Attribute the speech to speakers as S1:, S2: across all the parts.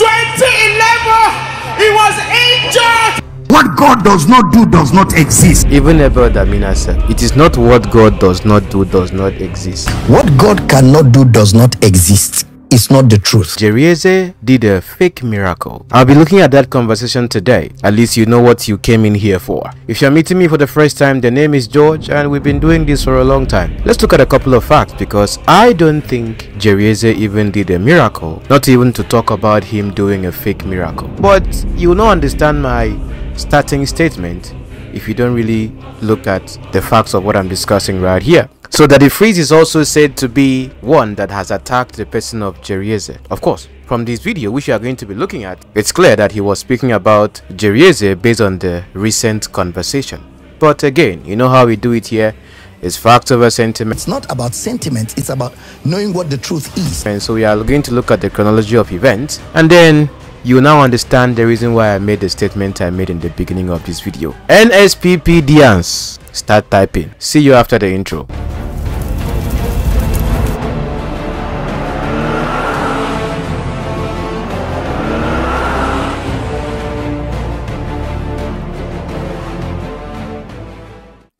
S1: 2011, he was injured.
S2: What God does not do does not exist.
S3: Even Abel Damina said, It is not what God does not do does not exist.
S4: What God cannot do does not exist. It's not the truth.
S3: Jerry Eze did a fake miracle. I'll be looking at that conversation today. At least you know what you came in here for. If you're meeting me for the first time, the name is George and we've been doing this for a long time. Let's look at a couple of facts because I don't think Jerry Eze even did a miracle. Not even to talk about him doing a fake miracle. But you will not understand my starting statement if you don't really look at the facts of what I'm discussing right here. So that the Freeze is also said to be one that has attacked the person of Jerry Eze. Of course, from this video which you are going to be looking at, it's clear that he was speaking about Jerry Eze based on the recent conversation. But again, you know how we do it here. It's fact over sentiment.
S4: It's not about sentiment, it's about knowing what the truth is.
S3: And so we are going to look at the chronology of events and then you now understand the reason why I made the statement I made in the beginning of this video. NSPPDians. Start typing. See you after the intro.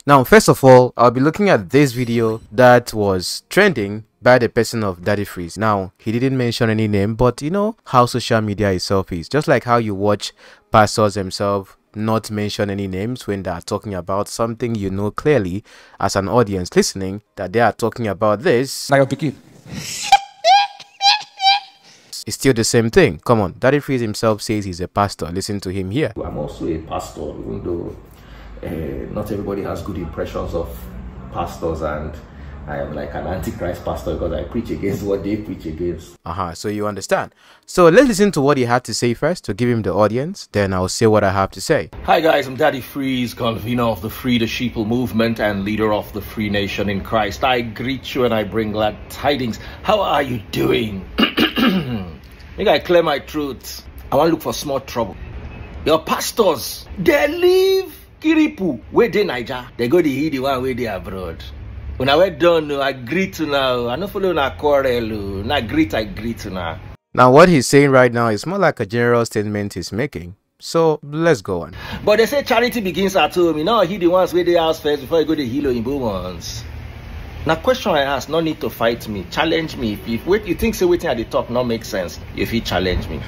S3: Now, first of all, I'll be looking at this video that was trending by the person of Daddy Freeze. Now, he didn't mention any name, but you know how social media itself is. Just like how you watch pastors themselves not mention any names when they are talking about something you know clearly as an audience listening that they are talking about this.
S5: Now pick
S3: It's still the same thing. Come on, Daddy Freeze himself says he's a pastor. Listen to him here.
S6: I'm also a pastor, even though uh, not everybody has good impressions of pastors and I am like an antichrist pastor because I preach against what they preach against.
S3: Uh-huh, so you understand. So let's listen to what he had to say first to give him the audience, then I'll say what I have to say.
S6: Hi guys, I'm Daddy Freeze, convener of the Free the Sheeple movement and leader of the Free Nation in Christ. I greet you and I bring glad tidings. How are you doing? Make I clear my truth. I want to look for small trouble. Your pastors, they leave Kiripu, where they Niger. They go to hear the one where they abroad. When I went done, I greet now. I don't follow na quarrel. Oh. Na greet, I greet now.
S3: Now, what he's saying right now is more like a general statement he's making. So let's go on.
S6: But they say charity begins at home. You know, he the ones where they house first before you go to heal in ones. Now, question I ask, no need to fight me. Challenge me. If, if wait, you think say waiting at the talk not make sense, if he challenge me.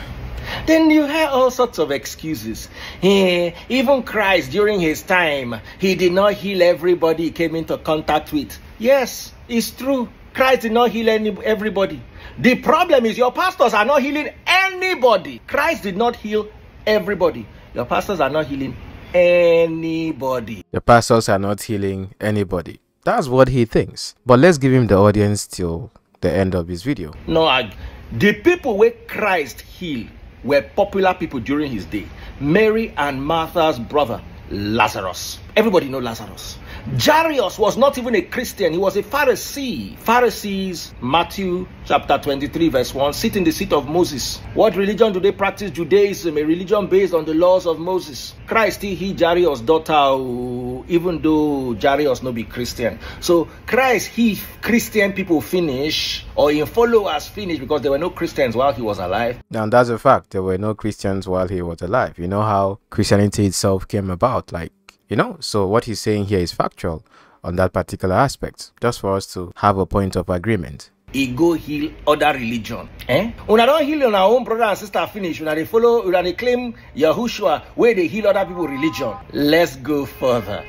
S6: Then you hear all sorts of excuses. Eh, even Christ, during his time, he did not heal everybody he came into contact with. Yes, it's true. Christ did not heal any, everybody. The problem is your pastors are not healing anybody. Christ did not heal everybody. Your pastors are not healing anybody.
S3: The pastors are not healing anybody. That's what he thinks. But let's give him the audience till the end of his video.
S6: No, I, the people where Christ healed were popular people during his day. Mary and Martha's brother, Lazarus. Everybody know Lazarus. Jairus was not even a Christian, he was a Pharisee. Pharisees, Matthew chapter 23, verse 1, sit in the seat of Moses. What religion do they practice? Judaism, a religion based on the laws of Moses. Christ he Jairus' daughter, oh, even though Jairus no be Christian. So Christ he Christian people finish or in followers finish because there were no Christians while he was alive.
S3: Now that's a fact. There were no Christians while he was alive. You know how Christianity itself came about, like you know? So what he's saying here is factual on that particular aspect just for us to have a point of agreement.
S6: He go heal other religion. Eh? Una don heal una own brother and sister finish. Una dey follow una dey claim yahushua wey dey heal other people religion. Let's go further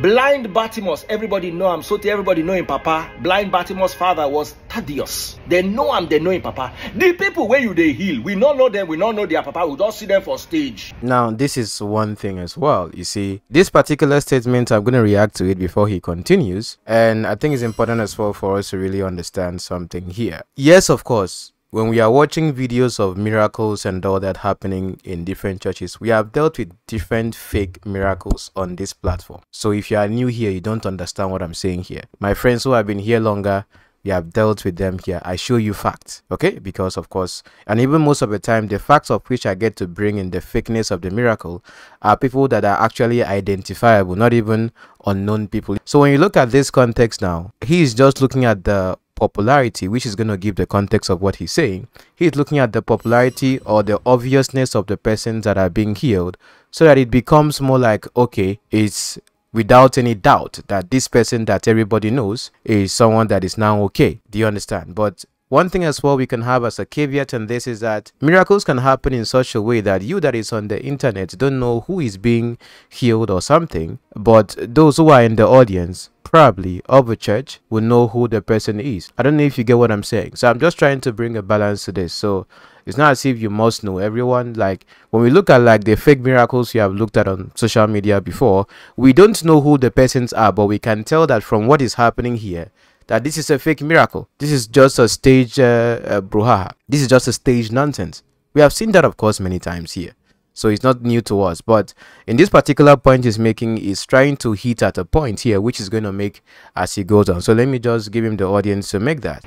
S6: blind bartimaeus everybody know am so everybody know him papa. Blind bartimaeus father was thaddeus. They know am they know him papa. The people where you they heal we no know them we no know their papa. We just see them for stage.
S3: Now this is one thing as well. You see this particular statement i'm going to react to it before he continues. And i think it's important as well for us to really understand something here. Yes of course when we are watching videos of miracles and all that happening in different churches, we have dealt with different fake miracles on this platform. So if you are new here, you don't understand what I'm saying here. My friends who have been here longer, we have dealt with them here. I show you facts, okay? Because of course, and even most of the time, the facts of which I get to bring in the fakeness of the miracle are people that are actually identifiable, not even unknown people. So when you look at this context now, he is just looking at the popularity, which is going to give the context of what he's saying. He's looking at the popularity or the obviousness of the persons that are being healed so that it becomes more like, okay, it's without any doubt that this person that everybody knows is someone that is now okay. Do you understand? But one thing as well we can have as a caveat and this is that miracles can happen in such a way that you that is on the internet don't know who is being healed or something, but those who are in the audience probably of a church will know who the person is. I don't know if you get what I'm saying. So I'm just trying to bring a balance to this. So it's not as if you must know everyone. Like when we look at like the fake miracles you have looked at on social media before, we don't know who the persons are, but we can tell that from what is happening here that this is a fake miracle. This is just a stage uh, uh, brouhaha. This is just a stage nonsense. We have seen that, of course, many times here. So it's not new to us. But in this particular point he's making, is trying to hit at a point here, which is going to make as he goes on. So let me just give him the audience to make that.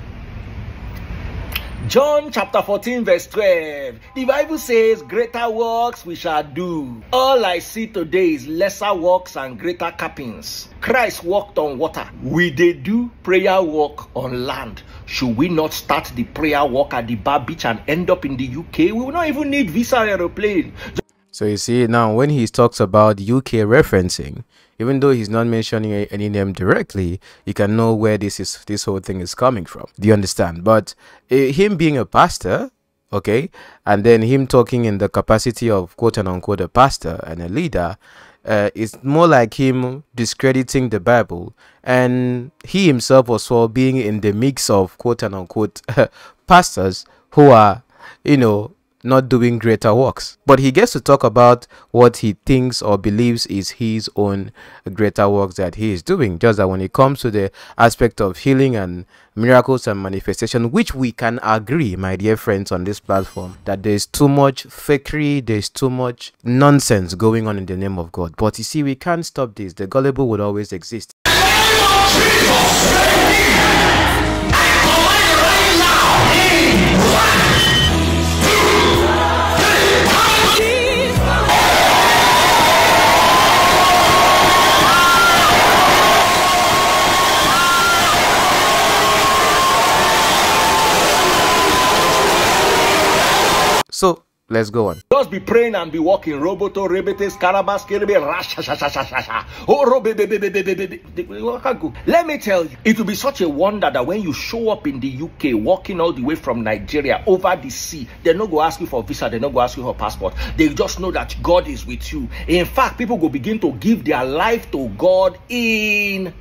S6: John chapter 14, verse 12. The Bible says, Greater works we shall do. All I see today is lesser works and greater cappings. Christ walked on water. We they do prayer work on land. Should we not start the prayer work at the bar beach and end up in the UK? We will not even need visa aeroplane.
S3: So you see now when he talks about UK referencing, even though he's not mentioning any name directly, you can know where this is this whole thing is coming from. Do you understand? But uh, him being a pastor, okay, and then him talking in the capacity of quote and unquote a pastor and a leader, uh, it's more like him discrediting the Bible, and he himself was well being in the mix of quote and unquote pastors who are, you know, not doing greater works. But he gets to talk about what he thinks or believes is his own greater works that he is doing. Just that when it comes to the aspect of healing and miracles and manifestation, which we can agree, my dear friends, on this platform, that there's too much fakery, there's too much nonsense going on in the name of God. But you see, we can't stop this. The gullible will always exist. Let's go on.
S6: Just be praying and be walking. Roboto, rebete, scarabas, kerebe, rasha, sha, sha. Let me tell you, it will be such a wonder that when you show up in the UK, walking all the way from Nigeria over the sea, they no go ask you for visa, they no go ask you for passport. They just know that God is with you. In fact, people will begin to give their life to God in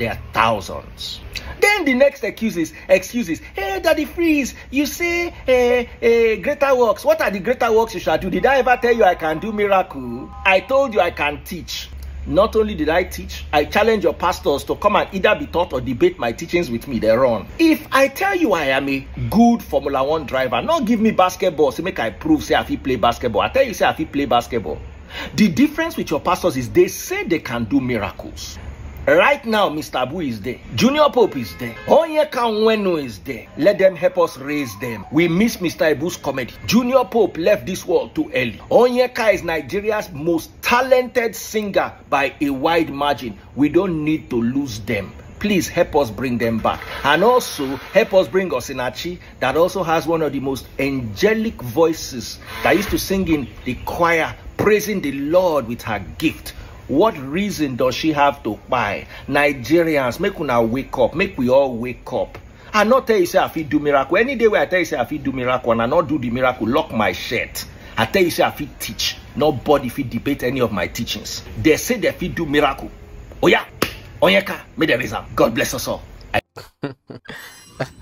S6: their thousands. Then the next excuses, excuses. Hey, Daddy Freeze, you say hey, eh, eh, hey, greater works. What are the greater works you shall do? Did I ever tell you I can do miracle? I told you I can teach. Not only did I teach, I challenge your pastors to come and either be taught or debate my teachings with me. They're on. If I tell you I am a good Formula One driver, not give me basketball, so make I prove say I fit play basketball. I tell you say I fit play basketball. The difference with your pastors is they say they can do miracles. Right now, Mr. Ibu is there. Junior Pope is there. Onyeka Onwenu is there. Let them help us raise them. We miss Mr. Ibu's comedy. Junior Pope left this world too early. Onyeka is Nigeria's most talented singer by a wide margin. We don't need to lose them. Please help us bring them back. And also help us bring Osinachi that also has one of the most angelic voices that used to sing in the choir praising the Lord with her gift. What reason does she have to buy? Nigerians, make una wake up. Make we all wake up. I not tell you say I fit do miracle. Any day where I tell you say I do miracle and I not do the miracle, lock my shirt. I tell you say I fit teach. Nobody fit debate any of my teachings. They say they fit do miracle. Oh yeah, Onyeka, may there is God bless us all. I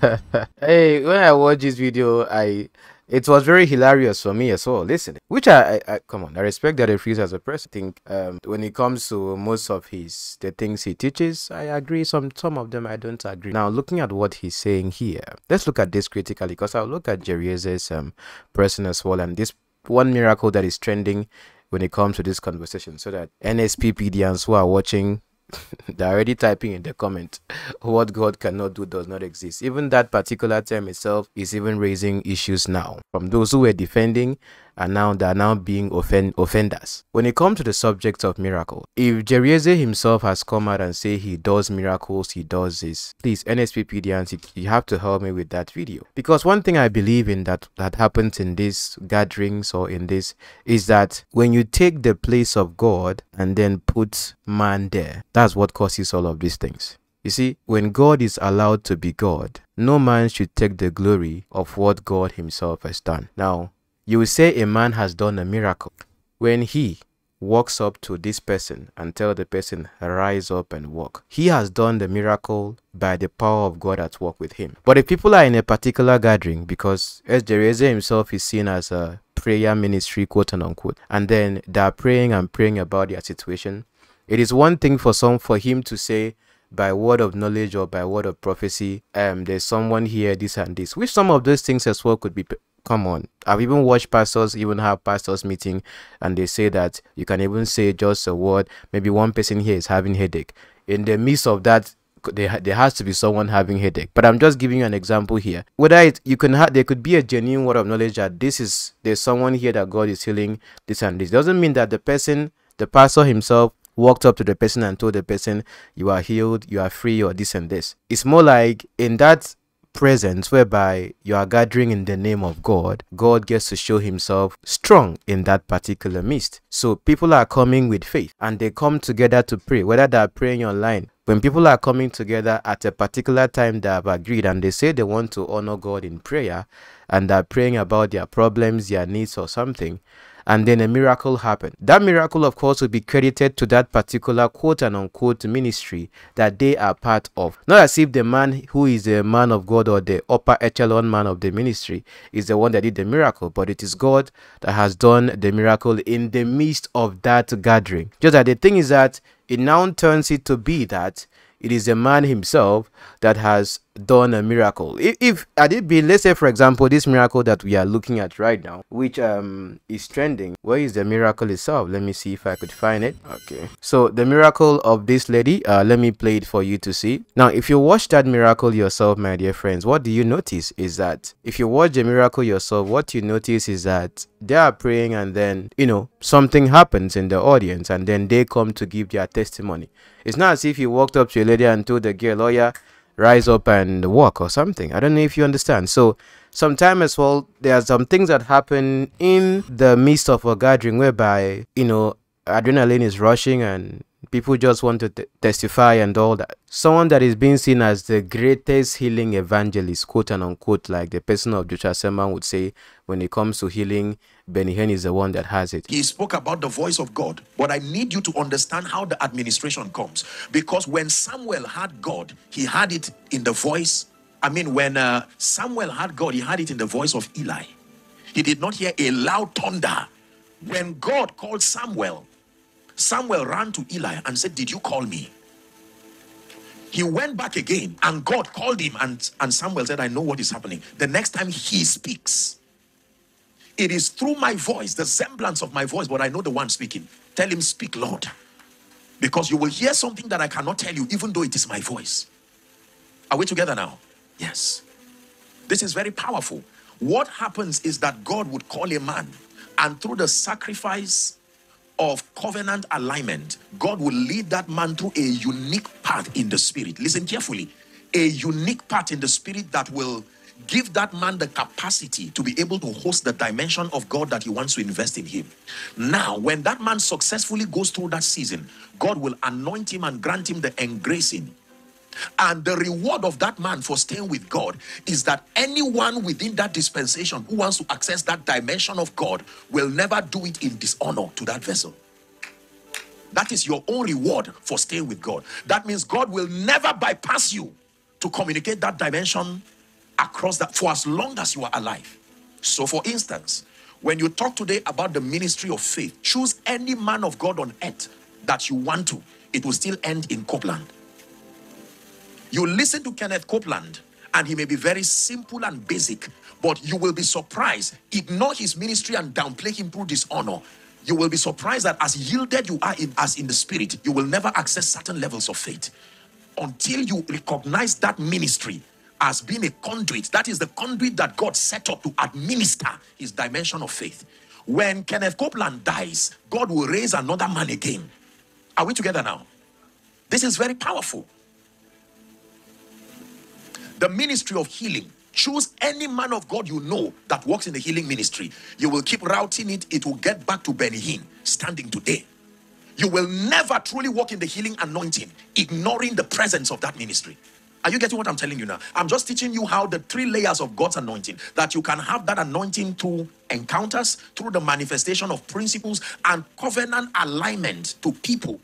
S3: hey, when I watch this video, I it was very hilarious for me as well. Listen, which I, I, I come on, I respect Daddy Freeze as a person. I think um, when it comes to most of his the things he teaches, I agree. Some some of them I don't agree. Now, looking at what he's saying here, let's look at this critically because I'll look at Jerry's um person as well and this one miracle that is trending when it comes to this conversation, so that NSPPDians who are watching they're already typing in the comment what god cannot do does not exist. Even that particular term itself is even raising issues now. From those who were defending and now they are now being offend offenders. When it comes to the subject of miracle, if Jerry Eze himself has come out and say he does miracles, he does this, please NSPPDians, you have to help me with that video because one thing I believe in that that happens in these gatherings or in this is that when you take the place of God and then put man there, that's what causes all of these things. You see, when God is allowed to be God, no man should take the glory of what God Himself has done. Now, you will say a man has done a miracle. When he walks up to this person and tell the person rise up and walk he has done the miracle by the power of god at work with him. But if people are in a particular gathering because Jerry Eze himself is seen as a prayer ministry quote and unquote and then they're praying and praying about their situation it is one thing for some for him to say by word of knowledge or by word of prophecy um there's someone here this and this which some of those things as well could be come on. I've even watched pastors even have pastors meeting and they say that you can even say just a word maybe one person here is having headache. In the midst of that there, there has to be someone having headache. But i'm just giving you an example here. Whether it you can have there could be a genuine word of knowledge that this is there's someone here that god is healing this and this. Doesn't mean that the person the pastor himself walked up to the person and told the person, You are healed, you are free, or this and this. It's more like in that presence whereby you are gathering in the name of God, God gets to show himself strong in that particular midst. So people are coming with faith and they come together to pray, whether they are praying online. When people are coming together at a particular time they have agreed and they say they want to honor God in prayer and they're praying about their problems, their needs, or something, and then a miracle happened. That miracle, of course, will be credited to that particular quote and unquote ministry that they are part of. Not as if the man who is a man of God or the upper echelon man of the ministry is the one that did the miracle, but it is God that has done the miracle in the midst of that gathering. Just that the thing is that it now turns it to be that it is a man himself that has done a miracle. If, if had it been, let's say, for example, this miracle that we are looking at right now, which um is trending, where is the miracle itself? Let me see if I could find it. Okay, so the miracle of this lady, uh, let me play it for you to see. Now, if you watch that miracle yourself, my dear friends, what do you notice is that if you watch the miracle yourself, what you notice is that they are praying and then you know something happens in the audience and then they come to give their testimony. It's not as if you walked up to a lady and told the girl, "Oh yeah." Rise up and walk or something. I don't know if you understand. So sometimes as well, there are some things that happen in the midst of a gathering whereby, you know, adrenaline is rushing and people just want to testify and all that. Someone that is being seen as the greatest healing evangelist, quote and unquote, like the person of Joshua Selman would say, when it comes to healing, Benny Hinn is the one that has it.
S5: He spoke about the voice of God, but I need you to understand how the administration comes. Because when Samuel had God, he had it in the voice. I mean, when uh, Samuel had God, he had it in the voice of Eli. He did not hear a loud thunder. When God called Samuel, Samuel ran to Eli and said, Did you call me? He went back again and God called him, and, and Samuel said, I know what is happening. The next time he speaks, it is through my voice, the semblance of my voice, but I know the one speaking. Tell him, Speak, Lord. Because you will hear something that I cannot tell you, even though it is my voice. Are we together now? Yes. This is very powerful. What happens is that God would call a man, and through the sacrifice of covenant alignment, God will lead that man through a unique path in the spirit. Listen carefully. A unique path in the spirit that will give that man the capacity to be able to host the dimension of God that he wants to invest in him. Now, when that man successfully goes through that season, God will anoint him and grant him the engracing and the reward of that man for staying with God is that anyone within that dispensation who wants to access that dimension of God will never do it in dishonor to that vessel. That is your own reward for staying with God. That means God will never bypass you to communicate that dimension across that for as long as you are alive. So, for instance, when you talk today about the ministry of faith, choose any man of God on earth that you want to, it will still end in Copeland. You listen to Kenneth Copeland, and he may be very simple and basic, but you will be surprised. Ignore his ministry and downplay him through dishonor. You will be surprised that as yielded you are in as in the spirit, you will never access certain levels of faith until you recognize that ministry as being a conduit. That is the conduit that God set up to administer his dimension of faith. when Kenneth Copeland dies, God will raise another man again. Are we together now? This is very powerful. The ministry of healing. Choose any man of God you know that works in the healing ministry. You will keep routing it, it will get back to Benny Hinn standing today. You will never truly walk in the healing anointing, ignoring the presence of that ministry. Are you getting what I'm telling you now? I'm just teaching you how the three layers of God's anointing that you can have that anointing through encounters, through the manifestation of principles and covenant alignment to people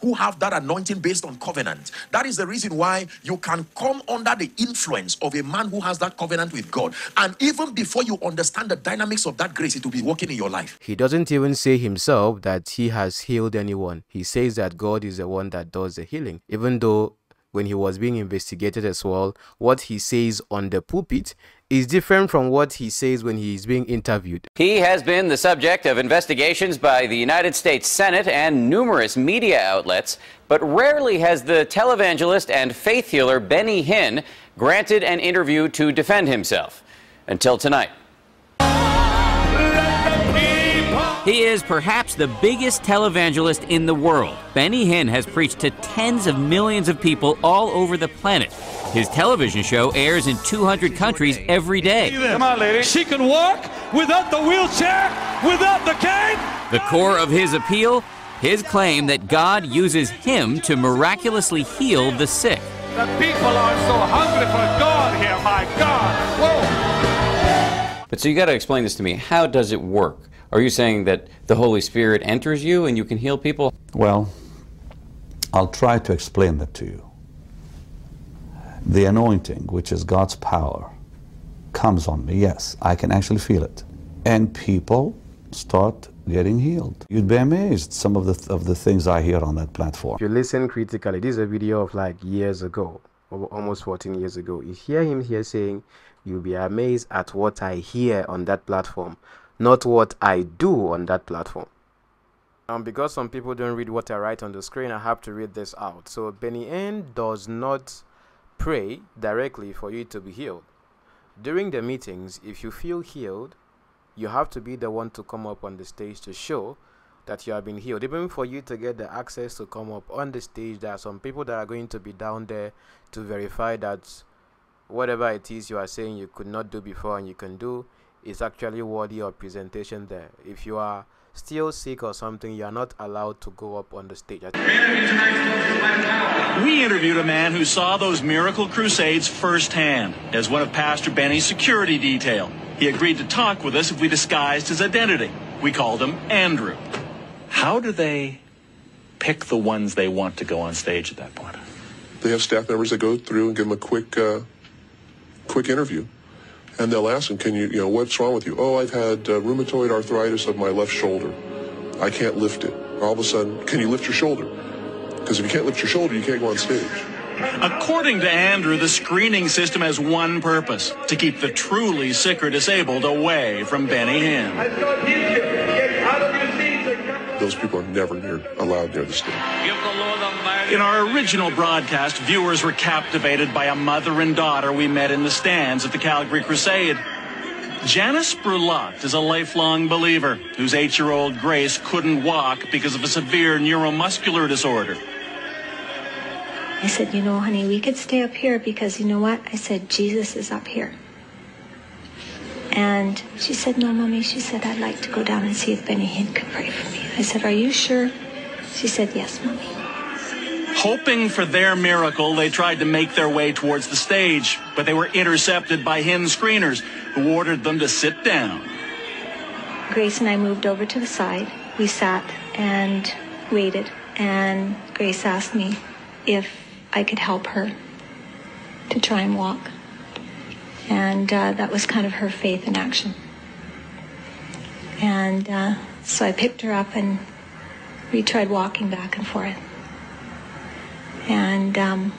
S5: who have that anointing based on covenant. That is the reason why you can come under the influence of a man who has that covenant with God. And even before you understand the dynamics of that grace, it will be working in your life.
S3: He doesn't even say himself that he has healed anyone. He says that God is the one that does the healing, even though when he was being investigated as well, what he says on the pulpit is different from what he says when he is being interviewed.
S7: He has been the subject of investigations by the United States Senate and numerous media outlets, but rarely has the televangelist and faith healer Benny Hinn granted an interview to defend himself. Until tonight. He is perhaps the biggest televangelist in the world. Benny Hinn has preached to tens of millions of people all over the planet. His television show airs in 200 countries every day.
S1: Come on, lady. She can walk without the wheelchair, without the cane.
S7: The core of his appeal his claim that God uses him to miraculously heal the sick.
S1: The people are so hungry for God here, my God. Whoa.
S7: But so you got to explain this to me. How does it work? Are you saying that the Holy Spirit enters you and you can heal people?
S8: Well, I'll try to explain that to you. The anointing, which is God's power, comes on me. Yes, I can actually feel it. And people start getting healed. You'd be amazed some of the of the things I hear on that platform.
S3: If you listen critically, this is a video of like years ago, almost 14 years ago. You hear him here saying, You'll be amazed at what I hear on that platform not what I do on that platform. Um, because some people don't read what I write on the screen, I have to read this out. So Benny Hinn does not pray directly for you to be healed. During the meetings, if you feel healed, you have to be the one to come up on the stage to show that you have been healed. Even for you to get the access to come up on the stage, there are some people that are going to be down there to verify that whatever it is you are saying you could not do before and you can do is actually worthy of presentation there. If you are still sick or something, you are not allowed to go up on the stage.
S9: We interviewed a man who saw those miracle crusades firsthand as one of Pastor Benny's security detail. He agreed to talk with us if we disguised his identity. We called him Andrew. How do they pick the ones they want to go on stage at that point?
S10: They have staff members that go through and give them a quick, uh, quick interview and they'll ask them, can you, you know, what's wrong with you? Oh, I've had uh, rheumatoid arthritis of my left shoulder. I can't lift it. All of a sudden, can you lift your shoulder? Because if you can't lift your shoulder, you can't go on stage.
S9: According to Andrew, the screening system has one purpose to keep the truly sick or disabled away from Benny Hinn.
S10: Those people are never near, allowed near the stage.
S9: In our original broadcast, viewers were captivated by a mother and daughter we met in the stands at the Calgary Crusade. Janice Brulotte is a lifelong believer whose eight year old Grace couldn't walk because of a severe neuromuscular disorder.
S11: I said, You know, honey, we could stay up here because you know what? I said, Jesus is up here. And she said, No, mommy. She said, I'd like to go down and see if Benny Hinn could pray for me. I said, Are you sure? She said, Yes, mommy.
S9: Hoping for their miracle, they tried to make their way towards the stage, but they were intercepted by Hinn screeners who ordered them to sit down.
S11: Grace and I moved over to the side. We sat and waited, and Grace asked me if I could help her to try and walk. And uh, that was kind of her faith in action. And uh, so I picked her up and we tried walking back and forth. And um,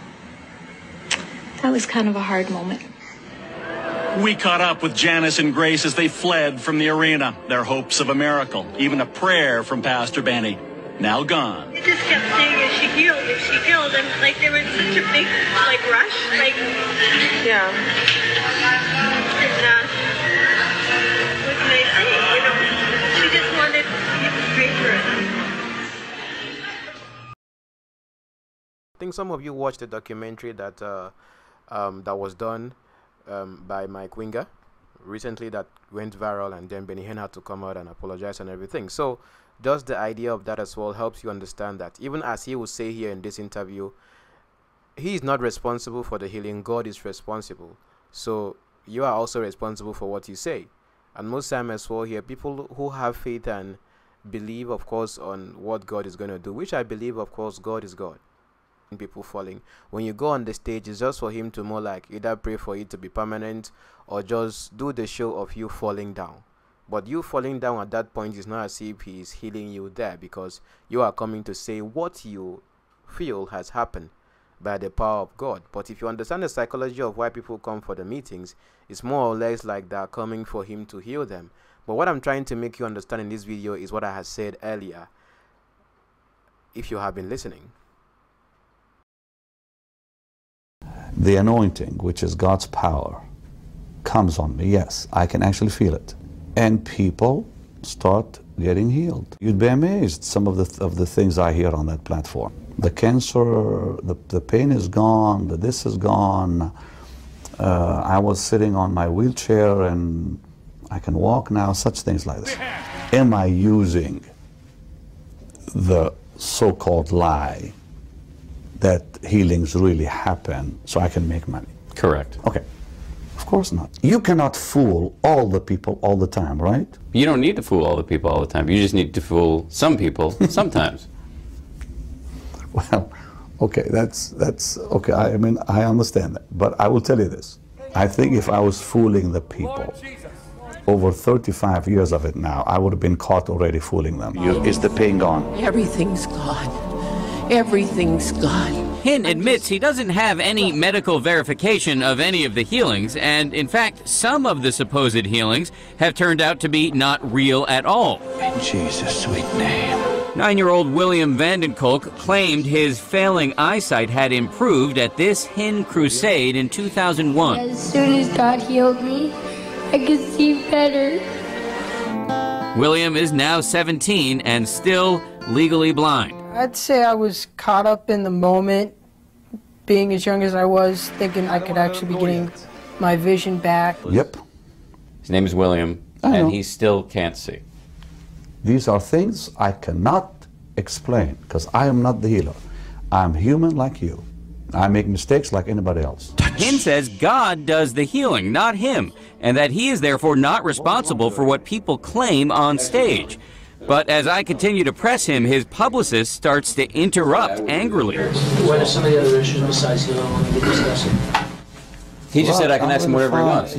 S11: that was kind of a hard moment.
S9: We caught up with Janice and Grace as they fled from the arena. Their hopes of a miracle, even a prayer from Pastor Benny, now gone.
S12: I just kept saying, "Is she healed? Is she healed?" And like there was such a big like rush, like yeah.
S3: Think some of you watched the documentary that uh, um, that was done um, by Mike Winger recently that went viral, and then Benny Hinn had to come out and apologize and everything. So, just the idea of that as well helps you understand that even as he will say here in this interview, he is not responsible for the healing. God is responsible. So you are also responsible for what you say. And most time as well here, people who have faith and believe, of course, on what God is going to do, which I believe, of course, God is God. People falling. When you go on the stage, it's just for Him to more like either pray for it to be permanent or just do the show of you falling down. But you falling down at that point is not as if He is healing you there because you are coming to say what you feel has happened by the power of God. But if you understand the psychology of why people come for the meetings, it's more or less like they're coming for Him to heal them. But what I'm trying to make you understand in this video is what I had said earlier. If you have been listening.
S8: The anointing, which is God's power, comes on me. Yes, I can actually feel it. And people start getting healed. You'd be amazed some of the, of the things I hear on that platform the cancer, the, the pain is gone, the this is gone. Uh, I was sitting on my wheelchair and I can walk now, such things like this. Am I using the so-called lie that healings really happen so I can make money?
S7: Correct.
S8: Okay. Of course not. You cannot fool all the people all the time, right?
S7: You don't need to fool all the people all the time. You just need to fool some people sometimes.
S8: Well, okay, that's that's okay. I, I mean, I understand that, but I will tell you this: I think if I was fooling the people over 35 years of it now, I would have been caught already fooling them. You, is the pain gone?
S13: Everything's gone. Everything's gone.
S14: Hinn admits he doesn't have any medical verification of any of the healings, and in fact, some of the supposed healings have turned out to be not real at all.
S15: In Jesus' sweet name.
S14: Nine year old William Vandenkolk claimed his failing eyesight had improved at this Hinn crusade in 2001.
S16: As soon as God healed me, I could see better.
S14: William is now 17 and still legally blind.
S17: I'd say I was caught up in the moment, being as young as I was, thinking I could actually be getting my vision back.
S8: Yep.
S7: His name is William, and he still can't see.
S8: These are things I cannot explain because I am not the healer. I'm human like you. I make mistakes like anybody else.
S14: Hinn says God does the healing, not him, and that he is therefore not responsible for what people claim on stage. But as I continue to press him, his publicist starts to interrupt angrily.
S18: What are some of the other issues besides healing we need to?
S7: He just said I can ask him whatever he wants.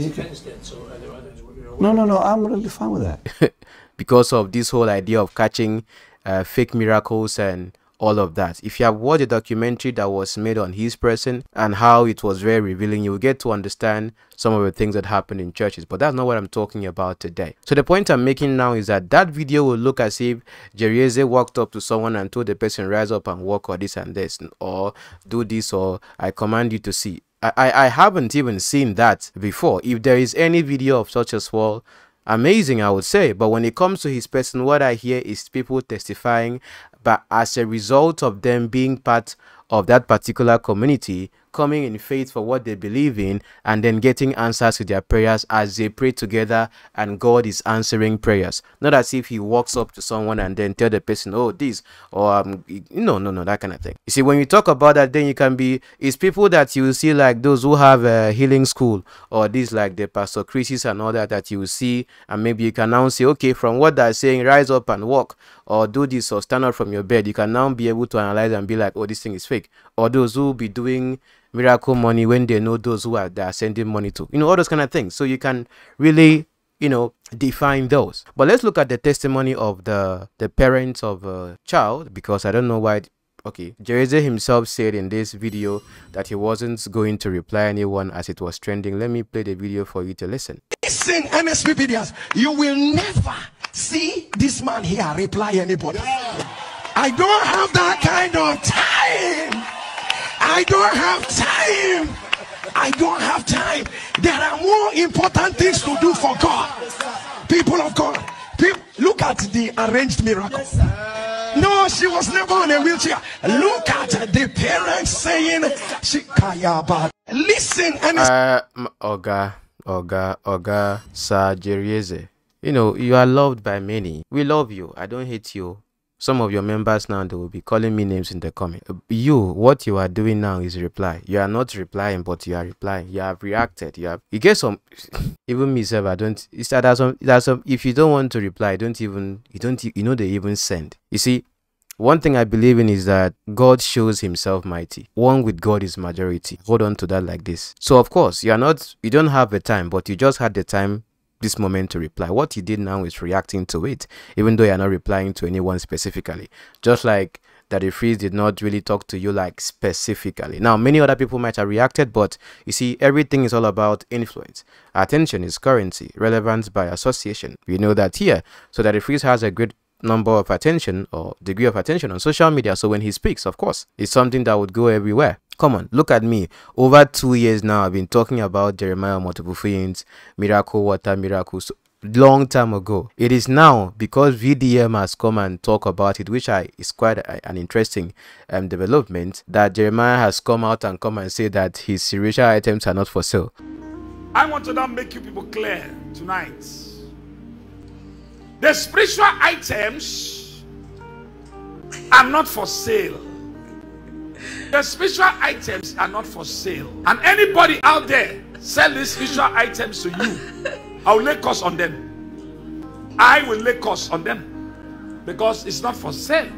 S8: No, no, no, I'm really fine with that.
S3: because of this whole idea of catching uh, fake miracles and all of that. If you have watched a documentary that was made on his person and how it was very revealing, you will get to understand some of the things that happened in churches. But that's not what I'm talking about today. So the point I'm making now is that that video will look as if Jerry Eze walked up to someone and told the person rise up and walk or this and this or do this or I command you to see. I, I, I haven't even seen that before. If there is any video of such as well, amazing, I would say. But when it comes to his person, what I hear is people testifying, but as a result of them being part of that particular community, coming in faith for what they believe in and then getting answers to their prayers as they pray together and God is answering prayers. Not as if he walks up to someone and then tell the person, oh, this, or um, no, no, no, that kind of thing. You see, when you talk about that, then you can be, it's people that you see like those who have a healing school or this like the Pastor Chris's and all that, that you see, and maybe you can now say, okay, from what they're saying, rise up and walk or do this or stand up from your bed. You can now be able to analyze and be like, oh, this thing is fake. Or those who will be doing miracle money when they know those who are they are sending money to. You know all those kind of things. So you can really you know define those. But let's look at the testimony of the the parents of a child because i don't know why okay Jerry Eze himself said in this video that he wasn't going to reply anyone as it was trending. Let me play the video for you to listen.
S19: Listen msp videos you will never see this man here reply anybody. I don't have that kind of time I don't have time. I don't have time. There are more important things to do for God. People of God, people, look at the arranged miracle. No, she was never on a wheelchair. Look at the parents saying, she, Listen and
S3: uh, Oga, Oga, Oga, Sir Jerry Eze. You know, you are loved by many. We love you. I don't hate you. Some of your members now, they will be calling me names in the comment. Uh, you, what you are doing now is reply. You are not replying, but you are replying. You have reacted. You have, you get some, even myself, I don't, it's that some, there's some, if you don't want to reply, don't even, you don't, you know, they even send. You see, one thing I believe in is that God shows himself mighty. One with God is majority. Hold on to that like this. So of course, you are not, you don't have the time, but you just had the time this moment to reply. What you did now is reacting to it, even though you're not replying to anyone specifically. Just like Daddy Freeze did not really talk to you like specifically. Now, many other people might have reacted, but you see, everything is all about influence. Attention is currency, relevance by association. We know that here. So Daddy Freeze has a great number of attention or degree of attention on social media. So when he speaks, of course, it's something that would go everywhere. Come on, look at me. Over two years now, I've been talking about Jeremiah Omoto Fufeyin, miracle water, miracles. Long time ago. It is now because VDM has come and talk about it, which I is quite a, an interesting um, development. That Jeremiah has come out and come and say that his spiritual items are not for sale.
S1: I want to now make you people clear tonight. The spiritual items are not for sale. The spiritual items are not for sale. And anybody out there sell these spiritual items to you, I will lay cost on them. I will lay cost on them because it's not for sale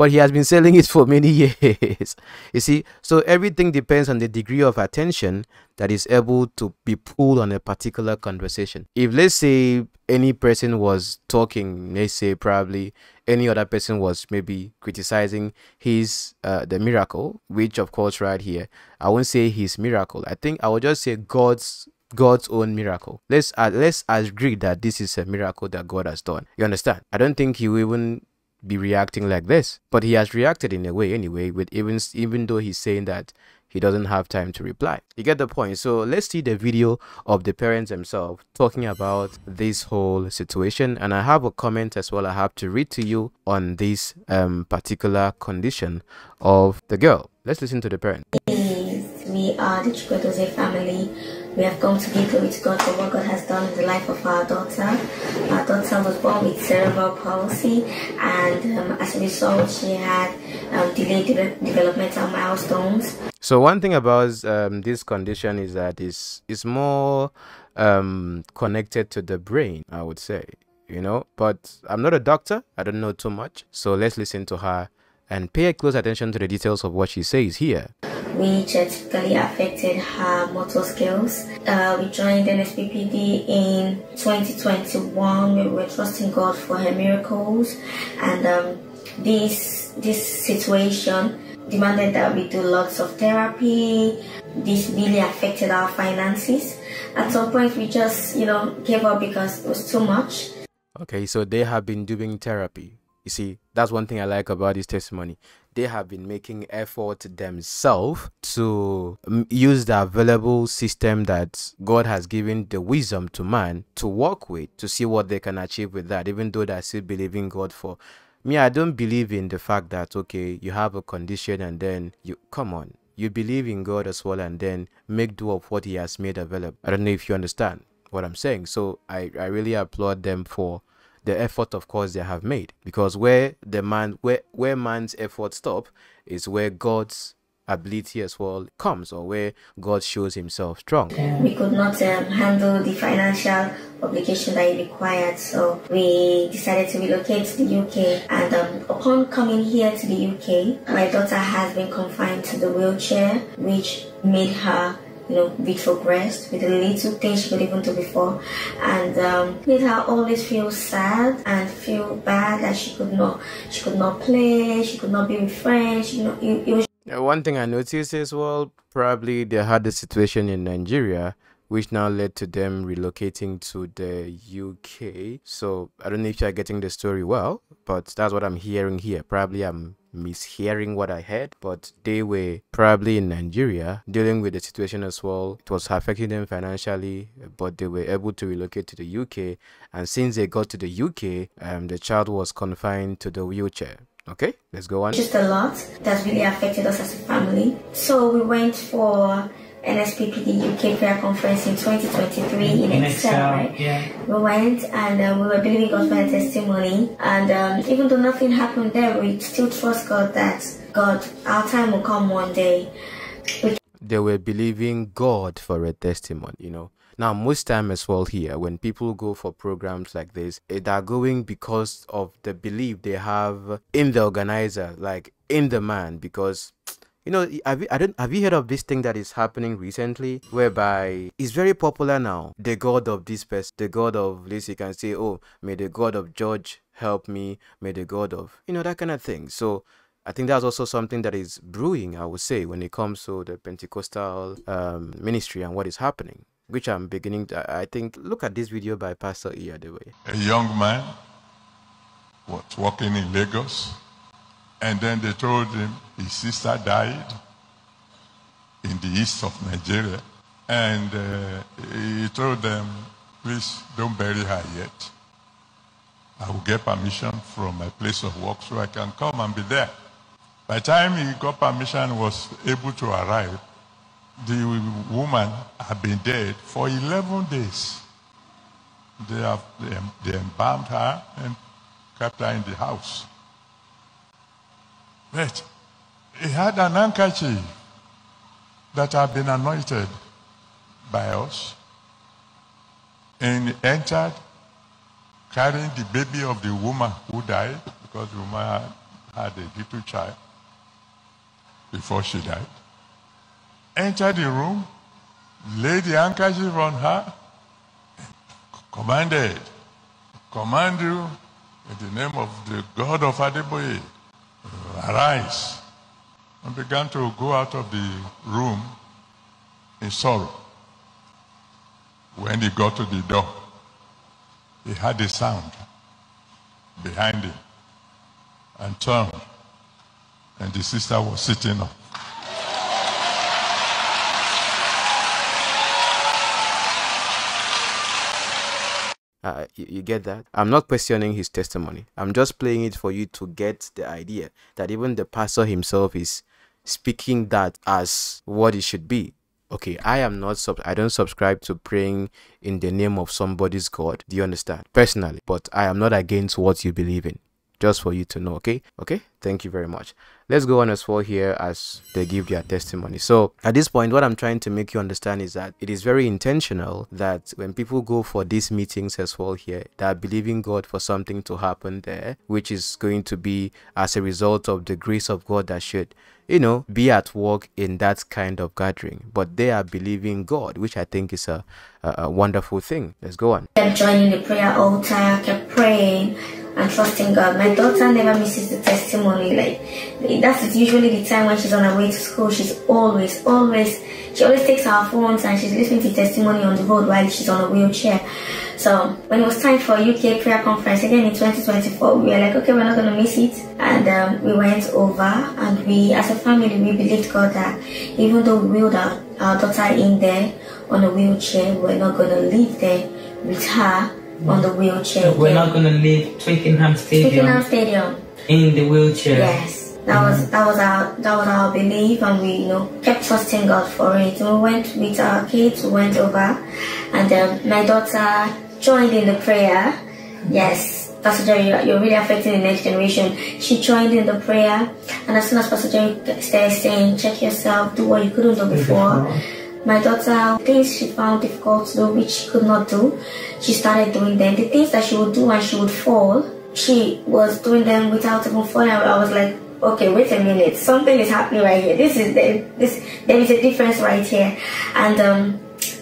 S3: but he has been selling it for many years. you see, so everything depends on the degree of attention that is able to be pulled on a particular conversation. If let's say any person was talking, let's say probably any other person was maybe criticizing his uh, the miracle, which of course right here, I won't say his miracle. I think I would just say God's God's own miracle. Let's uh, let's agree that this is a miracle that God has done. You understand? I don't think he will even be reacting like this. But he has reacted in a way anyway, with even even though he's saying that he doesn't have time to reply. You get the point. So let's see the video of the parents themselves talking about this whole situation. And I have a comment as well I have to read to you on this um, particular condition of the girl. Let's listen to the parent.
S20: We are the Chikwedoze family we have come to give glory to God for what God has done in the life of our daughter. Our daughter was born with cerebral palsy, and um, as a result, she had um, delayed de developmental milestones.
S3: So one thing about um, this condition is that it's, it's more um, connected to the brain, I would say, you know. But I'm not a doctor. I don't know too much. So let's listen to her and pay close attention to the details of what she says here
S20: which typically affected her motor skills. Uh, we joined NSPPD in 2021. We were trusting God for her miracles, and um, this this situation demanded that we do lots of therapy. This really affected our finances. At some point, we just you know gave up because it was too much.
S3: Okay, so they have been doing therapy. You see, that's one thing I like about this testimony they have been making effort themselves to um, use the available system that God has given the wisdom to man to work with to see what they can achieve with that, even though they're still believing God for. Me, I don't believe in the fact that, okay, you have a condition and then you come on, you believe in God as well and then make do of what He has made available. I don't know if you understand what I'm saying. So I, I really applaud them for the effort of course they have made. Because where the man where where man's effort stop is where god's ability as well comes or where god shows himself strong.
S20: We could not um, handle the financial obligation that it required so we decided to relocate to the uk and um, upon coming here to the uk my daughter has been confined to the wheelchair which made her you know, retrogressed with the little things she could even do before, and um, made her always feel sad and feel bad that she could not, she could not play, she could not be with friends. You know, it, it was.
S3: One thing I noticed is well, probably they had the situation in Nigeria which now led to them relocating to the UK. So I don't know if you're getting the story well, but that's what I'm hearing here. Probably I'm mishearing what I heard, but they were probably in Nigeria dealing with the situation as well. It was affecting them financially, but they were able to relocate to the UK. And since they got to the UK, um, the child was confined to the wheelchair. Okay, let's go on.
S20: Just a lot that's really affected us as a family. So we went for NSPPD UK prayer conference in 2023 in, Excel, right?
S18: Yeah.
S20: We went and uh, we were believing God for a testimony. And um, even though nothing happened there, we still trust God that God, our time will come one day. We
S3: they were believing God for a testimony, you know. Now, most time as well here, when people go for programs like this, eh, they're going because of the belief they have in the organizer, like in the man, because you know, have you, I don't have you heard of this thing that is happening recently, whereby it's very popular now. The God of this person, the God of this, you can say, oh, may the God of George help me, may the God of you know that kind of thing. So I think that's also something that is brewing, I would say, when it comes to the Pentecostal um, ministry and what is happening, which I'm beginning to, I think, look at this video by Pastor Adeboye.
S21: A young man was walking in Lagos, and then they told him his sister died in the east of Nigeria, and uh, he told them, please don't bury her yet. I will get permission from my place of work so I can come and be there. By the time he got permission was able to arrive, the woman had been dead for 11 days. They, have, they, they embalmed her and kept her in the house. But he had an handkerchief that had been anointed by us and entered carrying the baby of the woman who died because the woman had, had a little child before she died. Entered the room, laid the handkerchief on her, commanded, command you in the name of the God of Adeboye, arise, and began to go out of the room in sorrow. When he got to the door, he heard a sound behind him and turned, and the sister was sitting up.
S3: Uh, you, you get that? I'm not questioning his testimony. I'm just playing it for you to get the idea that even the pastor himself is speaking that as what it should be. Okay, I am not sub I don't subscribe to praying in the name of somebody's God. Do you understand? Personally, but I am not against what you believe in. Just for you to know, okay? Okay? Thank you very much. Let's go on as well here as they give their testimony. So, at this point, what I'm trying to make you understand is that it is very intentional that when people go for these meetings as well here, they are believing God for something to happen there, which is going to be as a result of the grace of God that should you know, be at work in that kind of gathering. But they are believing God, which I think is a, a, a wonderful thing. Let's go on.
S20: kept joining the prayer altar, kept praying and trusting God. My daughter never misses the testimony. Like that's usually the time when she's on her way to school. She's always, always, she always takes her phones and she's listening to testimony on the road while she's on a wheelchair. So when it was time for UK prayer conference again in 2024, we were like, okay, we're not gonna miss it, and um, we went over and we, as a family, we believed God that even though we wheeled our, our daughter in there on a wheelchair, we're not gonna leave there with her on the wheelchair.
S18: We're not gonna leave Twickenham Stadium
S20: Twickenham Stadium.
S18: in the wheelchair.
S20: Yes. That was that was our that was our belief and we you know kept trusting God for it. We went with our kids, we went over and um, my daughter joined in the prayer. Yes, Pastor Jerry, you're, you're really affecting the next generation. She joined in the prayer and as soon as Pastor Jerry started saying, check yourself, do what you couldn't do before. My daughter, things she found difficult to do, which she could not do, she started doing them. The things that she would do and she would fall, she was doing them without even falling. I was like, okay, wait a minute, something is happening right here. This is the, this, there is a difference right here. And um,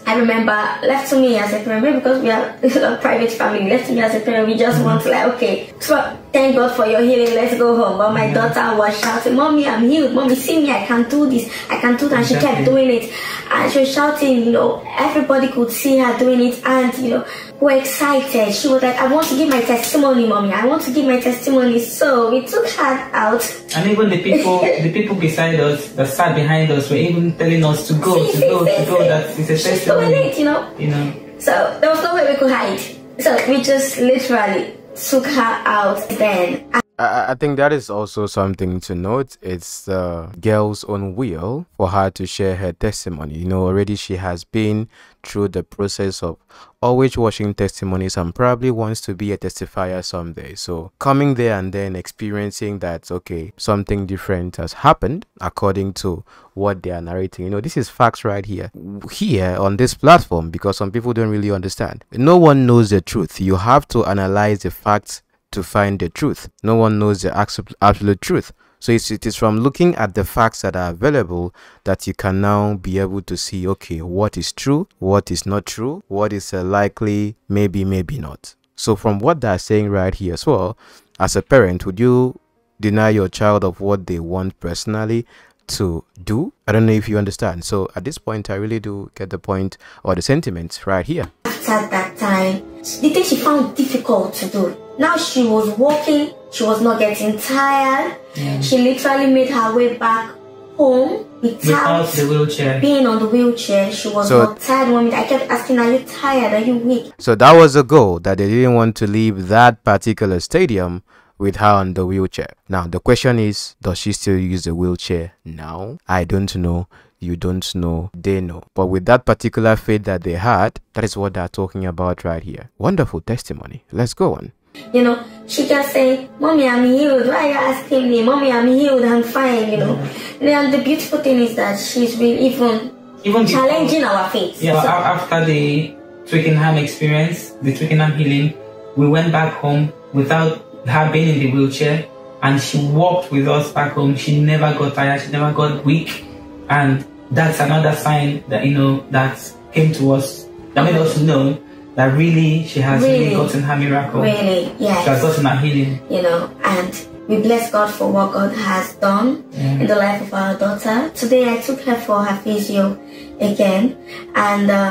S20: I remember left to me as a parent, maybe because we are a private family, left to me as a parent, we just want to like, okay, so thank God for your healing, let's go home. But my daughter was shouting, Mommy, I'm healed. Mommy, see me, I can do this, I can do that. And she kept doing it. And she was shouting, you know, everybody could see her doing it. And, you know, were excited. She was like, I want to give my testimony, mommy. I want to give my testimony. So we took her out.
S18: And even the people, the people beside us that sat behind us were even telling us to go, to go, to go. That it's a
S20: She's doing
S18: testimony.
S20: it, you know.
S18: You know.
S20: So there was no way we could hide. So we just literally took her out then.
S3: I, I think that is also something to note. It's the girl's own will for her to share her testimony. You know, already she has been through the process of always watching testimonies and probably wants to be a testifier someday. So coming there and then experiencing that, okay, something different has happened according to what they are narrating. You know, this is facts right here. Here on this platform, because some people don't really understand. No one knows the truth. You have to analyze the facts to find the truth. No one knows the absolute, truth. So it's, it is from looking at the facts that are available that you can now be able to see, okay, what is true, what is not true, what is uh, likely, maybe, maybe not. So from what they're saying right here as well, as a parent, would you deny your child of what they want personally to do? I don't know if you understand. So at this point, I really do get the point or the sentiments right here.
S20: At that time, the thing she found difficult to do. Now she was walking, she was not getting tired. She literally made her way back home without,
S18: Without the wheelchair.
S20: being on the wheelchair. She was
S3: So-
S20: not tired. Mommy, I kept asking, Are you tired? Are you weak?
S3: So that was a goal that they didn't want to leave that particular stadium with her on the wheelchair. Now the question is, does she still use the wheelchair now? I don't know. You don't know. They know. But with that particular faith that they had, that is what they're talking about right here. Wonderful testimony. Let's go on.
S20: You know, she kept saying, Mommy, I'm healed. Why are you asking me? Mommy, I'm healed. I'm fine, you know. Mm-hmm. And the beautiful thing is that she's been even,
S18: Even
S20: challenging our faith.
S18: Yeah,
S20: So-
S18: after the Twickenham experience, the Twickenham healing, we went back home without her being in the wheelchair and she walked with us back home. She never got tired, she never got weak. And that's another sign that, you know, that came to us, that made us know that really she has really,
S20: Really?
S18: gotten her miracle.
S20: Really, yes.
S18: She has gotten her healing.
S20: you know, and we bless God for what God has done
S18: Yeah.
S20: in the life of our daughter. Today I took her for her physio again, and uh,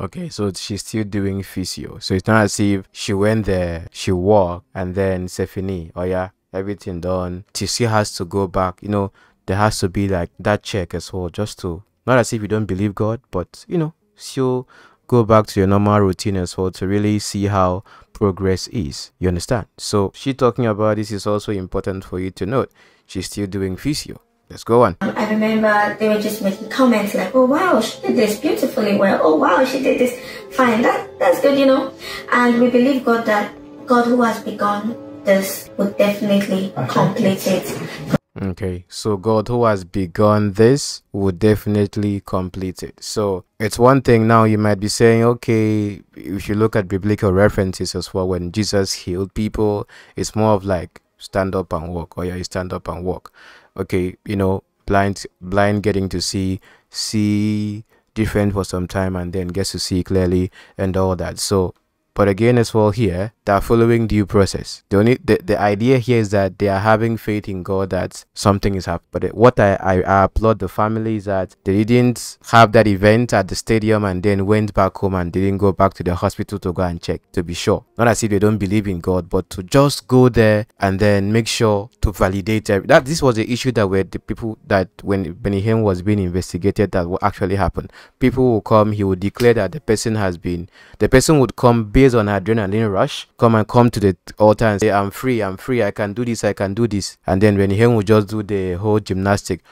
S3: Okay, so she's still doing physio. So it's not as if she went there, she walked, and then Stephanie, oh yeah, everything done. She still has to go back. You know, there has to be like that check as well, just to not as if you don't believe God, but you know, still go back to your normal routine as well to really see how progress is. You understand? So she talking about this is also important for you to note. She's still doing physio. Let's go on.
S20: I remember they were just making comments like, "Oh wow, she did this beautifully well. Oh wow, she did this fine. That that's good, you know." And we believe God that God who has begun this would definitely complete it.
S3: Okay, so God who has begun this will definitely complete it. So it's one thing now you might be saying, okay, if you look at biblical references as well, when Jesus healed people, it's more of like stand up and walk, or yeah, you stand up and walk. Okay, you know, blind blind getting to see see different for some time and then gets to see clearly and all that. So but again, as well here, they're following due process. The only the, the idea here is that they are having faith in God that something is happening. But what I, I, I applaud the family is that they didn't have that event at the stadium and then went back home and didn't go back to the hospital to go and check to be sure. Not as if they don't believe in God, but to just go there and then make sure to validate every, that this was the issue that were the people that when Benny Hinn was being investigated that what actually happened. People will come, he would declare that the person has been the person would come based on adrenaline rush, come and come to the altar and say, I'm free, I'm free, I can do this, I can do this. And then when him will just do the whole gymnastic,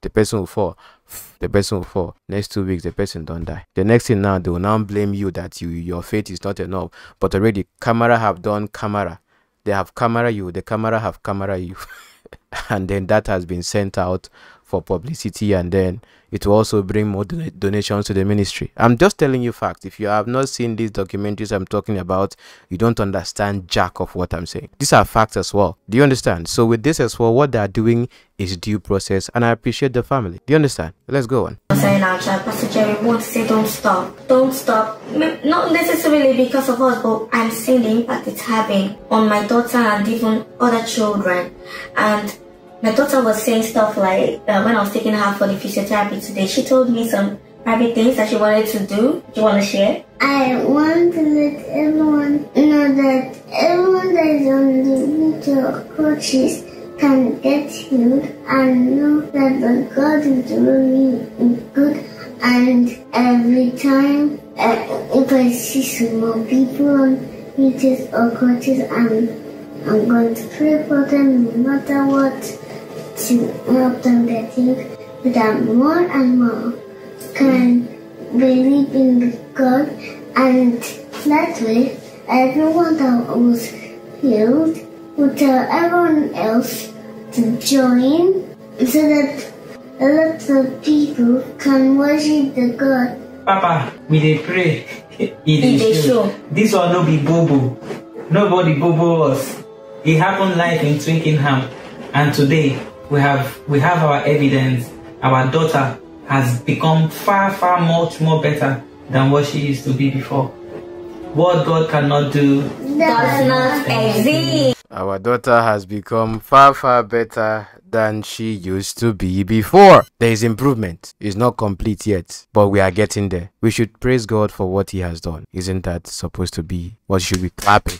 S3: the person will fall. The person will fall. Next two weeks, the person don't die. The next thing now, they will now blame you that you your faith is not enough. But already, camera have done camera. They have camera you. The camera have camera you. and then that has been sent out for publicity and then it will also bring more don- donations to the ministry. I'm just telling you facts. If you have not seen these documentaries i'm talking about you don't understand jack of what i'm saying. These are facts as well. Do you understand? So with this as well what they are doing is due process and i appreciate the family. Do you understand? Let's go on.
S20: Pastor Jerry to say, "Don't stop, don't stop." Not necessarily because of us, but I'm seeing the impact it's having on my daughter and even other children. And my daughter was saying stuff like uh, when I was taking her for the physiotherapy today, she told me some private things that she wanted to do. Do you want to share?
S22: I want to let everyone know that everyone that is on the video coaches can get healed and know that the God is really good and every time uh, if I see some more people on meetings or coaches I'm, I'm going to pray for them no matter what to help them get healed so that more and more can believe in God and that way everyone that was healed would tell everyone else to join so that a lot of people can worship the God.
S18: Papa, we dey pray. e dey show. This one no be bobo. Nobody bobo us. It happened live in Twickenham, and today we have we have our evidence. Our daughter has become far far much more better than what she used to be before. What God cannot do
S22: Does not exist.
S3: Our daughter has become far, far better than she used to be before. There is improvement. It's not complete yet, but we are getting there. We should praise God for what He has done. Isn't that supposed to be what should be clapping?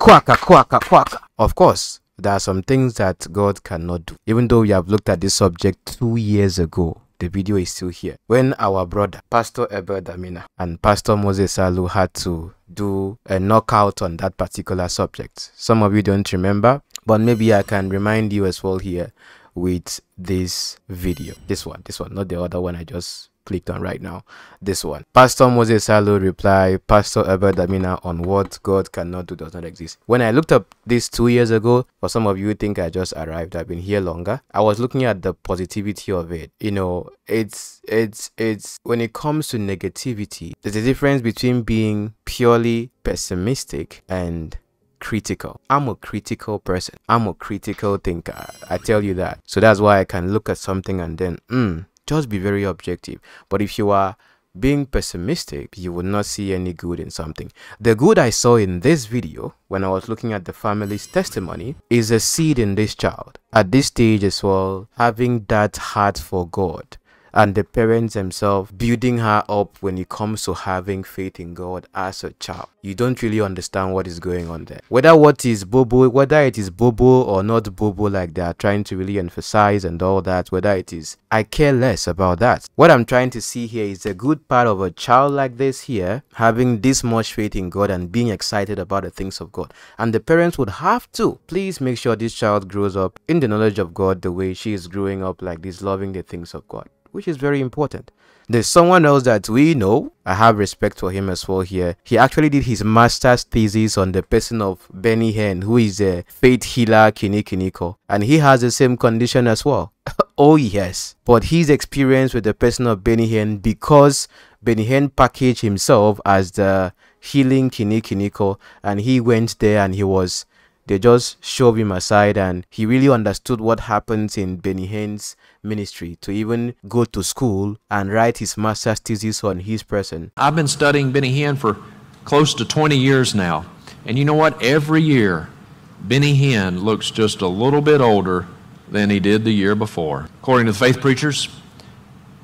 S3: Quacka, quacka, quacka. Of course, there are some things that God cannot do. Even though we have looked at this subject two years ago, the video is still here. When our brother, Pastor Abel Damina, and Pastor Moses Salu had to do a knockout on that particular subject. Some of you don't remember, but maybe I can remind you as well here with this video. This one, this one, not the other one I just clicked on right now. This one. Pastor Moses Salu reply, Pastor Abel Damina on what God cannot do does not exist. When I looked up this two years ago, for some of you think I just arrived, I've been here longer. I was looking at the positivity of it. You know, it's it's it's when it comes to negativity, there's a difference between being purely pessimistic and critical. I'm a critical person. I'm a critical thinker. I tell you that. So that's why I can look at something and then, mm, just be very objective. But if you are being pessimistic, you will not see any good in something. The good I saw in this video, when I was looking at the family's testimony, is a seed in this child. At this stage as well, having that heart for God and the parents themselves building her up when it comes to having faith in God as a child. You don't really understand what is going on there. Whether what is bobo, whether it is bobo or not bobo, like they are trying to really emphasize and all that, whether it is, I care less about that. What I'm trying to see here is a good part of a child like this here having this much faith in God and being excited about the things of God. And the parents would have to please make sure this child grows up in the knowledge of God the way she is growing up like this, loving the things of God which is very important. There's someone else that we know. I have respect for him as well here. He actually did his master's thesis on the person of Benny Hinn, who is a faith healer Kini Kiniko. And he has the same condition as well. oh yes. But his experience with the person of Benny Hinn because Benny Hinn packaged himself as the healing Kini Kiniko and he went there and he was they just shoved him aside and he really understood what happens in Benny Hinn's ministry to even go to school and write his master's thesis on his person.
S23: I've been studying Benny Hinn for close to 20 years now. And you know what? Every year, Benny Hinn looks just a little bit older than he did the year before. According to the faith preachers,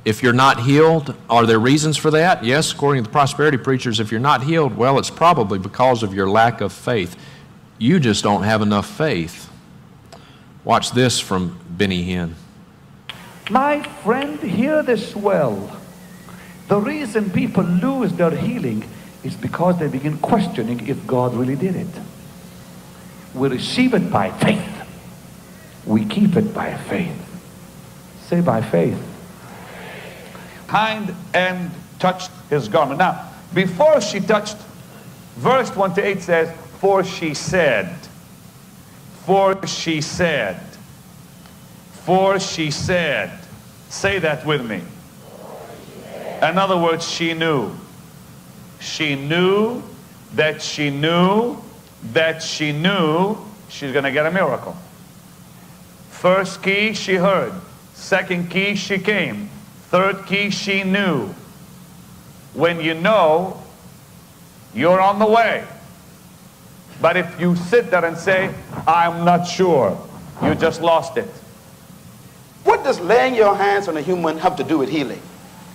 S23: if you're not healed, are there reasons for that? Yes, according to the prosperity preachers, if you're not healed, well, it's probably because of your lack of faith. You just don't have enough faith. Watch this from Benny Hinn.
S24: My friend, hear this well. The reason people lose their healing is because they begin questioning if God really did it. We receive it by faith. We keep it by faith. Say by faith. Kind and touched his garment. Now, before she touched, verse 1 to 8 says, For she said, For she said, For she said. Say that with me. In other words, she knew. She knew that she knew that she knew she's going to get a miracle. First key, she heard. Second key, she came. Third key, she knew. When you know, you're on the way. But if you sit there and say, I'm not sure, you just lost it.
S25: What does laying your hands on a human have to do with healing?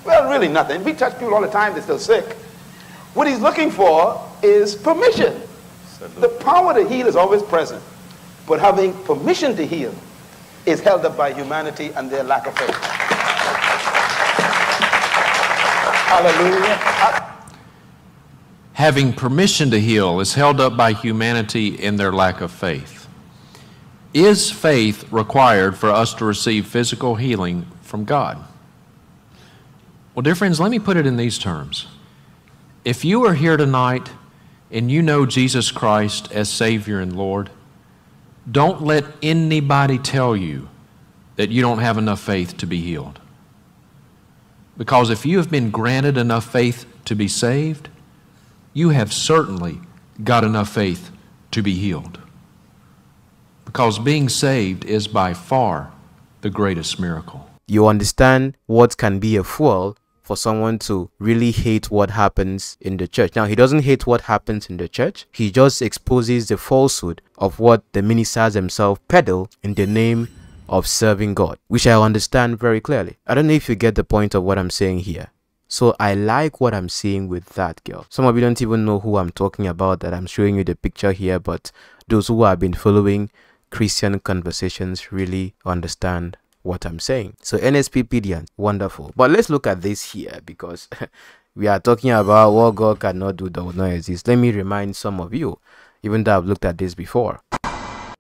S25: Well, really nothing. We touch people all the time, they're still sick. What he's looking for is permission. The power to heal is always present, but having permission to heal is held up by humanity and their lack of faith. Hallelujah.
S23: Having permission to heal is held up by humanity in their lack of faith. Is faith required for us to receive physical healing from God? Well, dear friends, let me put it in these terms. If you are here tonight and you know Jesus Christ as Savior and Lord, don't let anybody tell you that you don't have enough faith to be healed. Because if you have been granted enough faith to be saved, you have certainly got enough faith to be healed. Because being saved is by far the greatest miracle.
S3: You understand what can be a fool for someone to really hate what happens in the church. Now, he doesn't hate what happens in the church. He just exposes the falsehood of what the ministers themselves peddle in the name of serving God, which I understand very clearly. I don't know if you get the point of what I'm saying here. So I like what I'm seeing with that girl. Some of you don't even know who I'm talking about that I'm showing you the picture here, but those who have been following Christian conversations really understand what I'm saying. So NSPPDian, wonderful. But let's look at this here because we are talking about what God cannot do that will not exist. Let me remind some of you, even though I've looked at this before.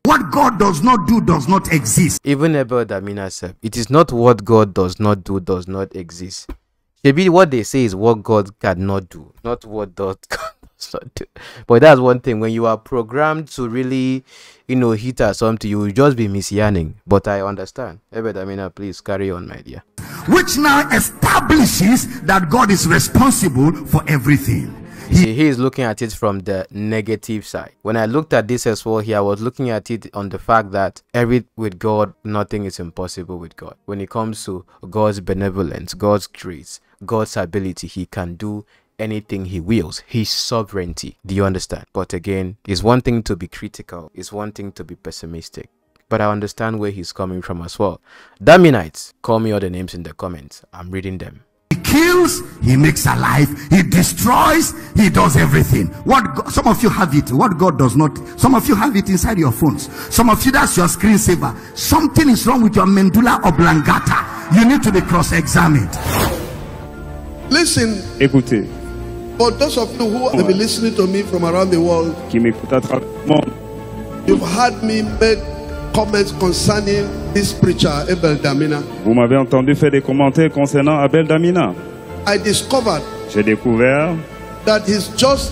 S26: What God does not do does not exist.
S3: Even about Damina said, it is not what God does not do does not exist. Maybe what they say is what God cannot do, not what God does not do. But that's one thing. When you are programmed to really, you know, hit at something, you will just be messianing. But I understand. Abel Damina, please carry on, my dear.
S26: Which now establishes that God is responsible for everything.
S3: He, he is looking at it from the negative side. When I looked at this as well here, I was looking at it on the fact that every with God, nothing is impossible with God. When it comes to God's benevolence, God's grace, God's ability, He can do anything he wills. His sovereignty. Do you understand? But again it's one thing to be critical. It's one thing to be pessimistic. But i understand where he's coming from as well. Daminites call me all the names in the comments. I'm reading them.
S26: He kills he makes alive he destroys he does everything. What God, some of you have it. What god does not some of you have it inside your phones. Some of you that's your screensaver. Something is wrong with your medulla oblongata. You need to be cross-examined
S27: listen.
S28: Écoutez.
S27: For those of you who have been listening to me from around the world
S28: qui m'écoutent à travers le monde.
S27: you've heard me make comments concerning this preacher Abel Damina.
S28: Vous m'avez entendu faire des commentaires concernant Abel Damina.
S27: I discovered
S28: j'ai découvert
S27: that he's just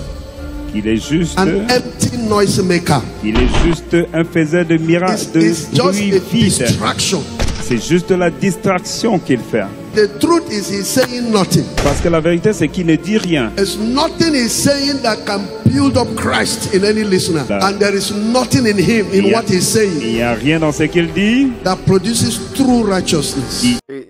S28: qu'il est juste
S27: an empty noise maker
S28: qu'il est juste un faiseur de miracles de bruit
S27: a
S28: vide.
S27: distraction.
S28: C'est juste la distraction qu'il fait
S27: the truth is he's saying nothing.
S28: Parce que la vérité c'est qu'il ne dit rien.
S27: There's nothing he's saying that can build up Christ in any listener. And there is nothing in him in
S28: Il y a-
S27: what he's saying
S28: il n'y a rien dans ce qu'il dit.
S27: that produces true righteousness.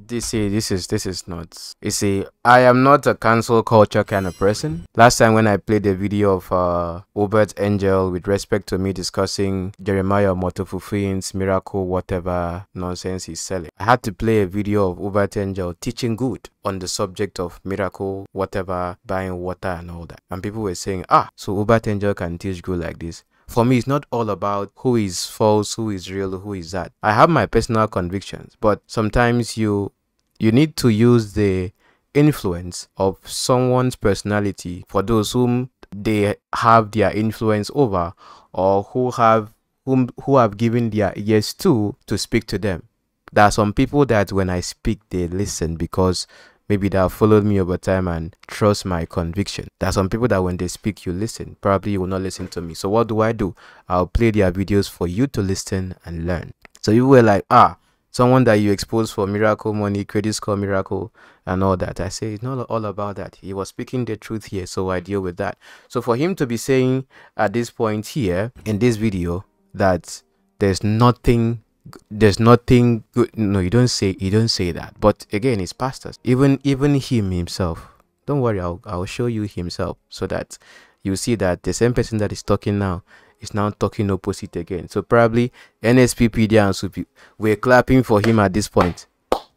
S3: This see, this is this is nuts. You see, I am not a cancel culture kind of person. Last time when I played a video of uh Uebert Angel with respect to me discussing Jeremiah Omoto Fufeyin's miracle, whatever nonsense he's selling, I had to play a video of Uebert Angel teaching good on the subject of miracle, whatever, buying water and all that. And people were saying, ah, so Uebert Angel can teach good like this. For me, it's not all about who is false, who is real, who is that. I have my personal convictions, but sometimes you you need to use the influence of someone's personality for those whom they have their influence over or who have whom who have given their ears to to speak to them. There are some people that when I speak they listen because maybe they have followed me over time and trust my conviction. There are some people that when they speak you listen. Probably you will not listen to me. So what do I do? I'll play their videos for you to listen and learn. So you were like, ah, someone that you expose for miracle money, credit score miracle, and all that. I say it's not all about that. He was speaking the truth here, so I deal with that. So for him to be saying at this point here in this video that there's nothing there's nothing good no you don't say you don't say that but again it's pastors even even him himself don't worry i'll, I'll show you himself so that you see that the same person that is talking now is now talking opposite again so probably NSPPDians we're clapping for him at this point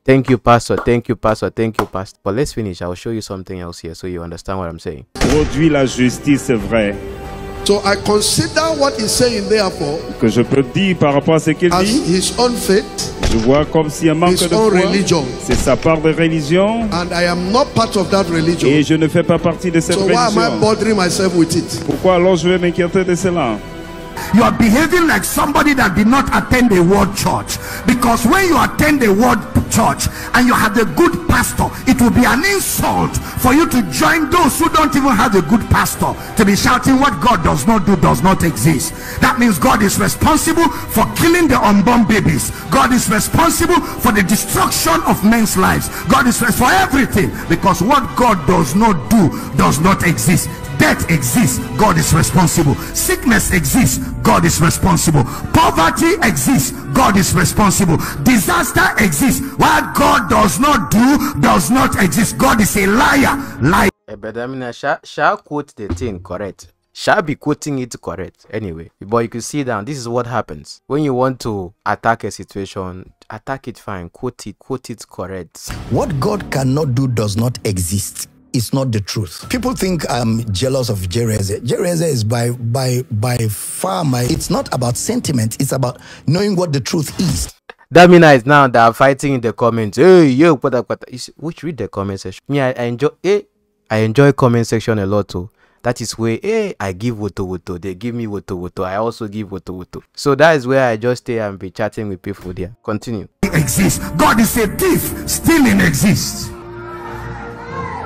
S3: Thank you, Pastor. Thank you, Pastor. Thank you, Pastor. But let's finish. I'll show you something else here so you understand what I'm saying.
S28: Produit la justice vraie.
S27: So I consider what he's saying therefore
S28: Que je peux dire par rapport à ce qu'il
S27: as
S28: dit.
S27: his own faith
S28: Je vois comme s'il y a un manque
S27: His
S28: de
S27: own
S28: foi.
S27: religion.
S28: C'est sa part de religion.
S27: and I am not part of that religion.
S28: Et je ne fais pas partie de cette
S27: So why am I
S28: religion.
S27: bothering myself with it?
S28: Pourquoi alors je vais m'inquiéter de cela
S26: You are behaving like somebody that did not attend a word church. Because when you attend a word church and you have a good pastor, it will be an insult for you to join those who don't even have a good pastor to be shouting what God does not do does not exist. That means God is responsible for killing the unborn babies. God is responsible for the destruction of men's lives. God is responsible for everything because what God does not do does not exist. Death exists, God is responsible. Sickness exists, God is responsible. Poverty exists, God is responsible. Disaster exists, while God does not do, does not exist. God is a liar. Liar.
S3: Eh, but I mean, I shall, shall quote the thing correct. Shall be quoting it correct anyway. But you can see down, this is what happens when you want to attack a situation. Attack it fine, quote it, quote it correct.
S29: What God cannot do does not exist. It's not the truth. People think I'm jealous of Jerry Eze. Jereze is by by by far my. It's not about sentiment. It's about knowing what the truth is.
S3: That means it's now that are fighting in the comments. Hey, yo, what what what? You Which read the comment section. Me, I, I enjoy. Hey, I enjoy comment section a lot too. That is where hey, I give woto woto. They give me woto woto. I also give woto woto. So that is where I just stay and be chatting with people there. Continue.
S26: exists. God is a thief, stealing exists.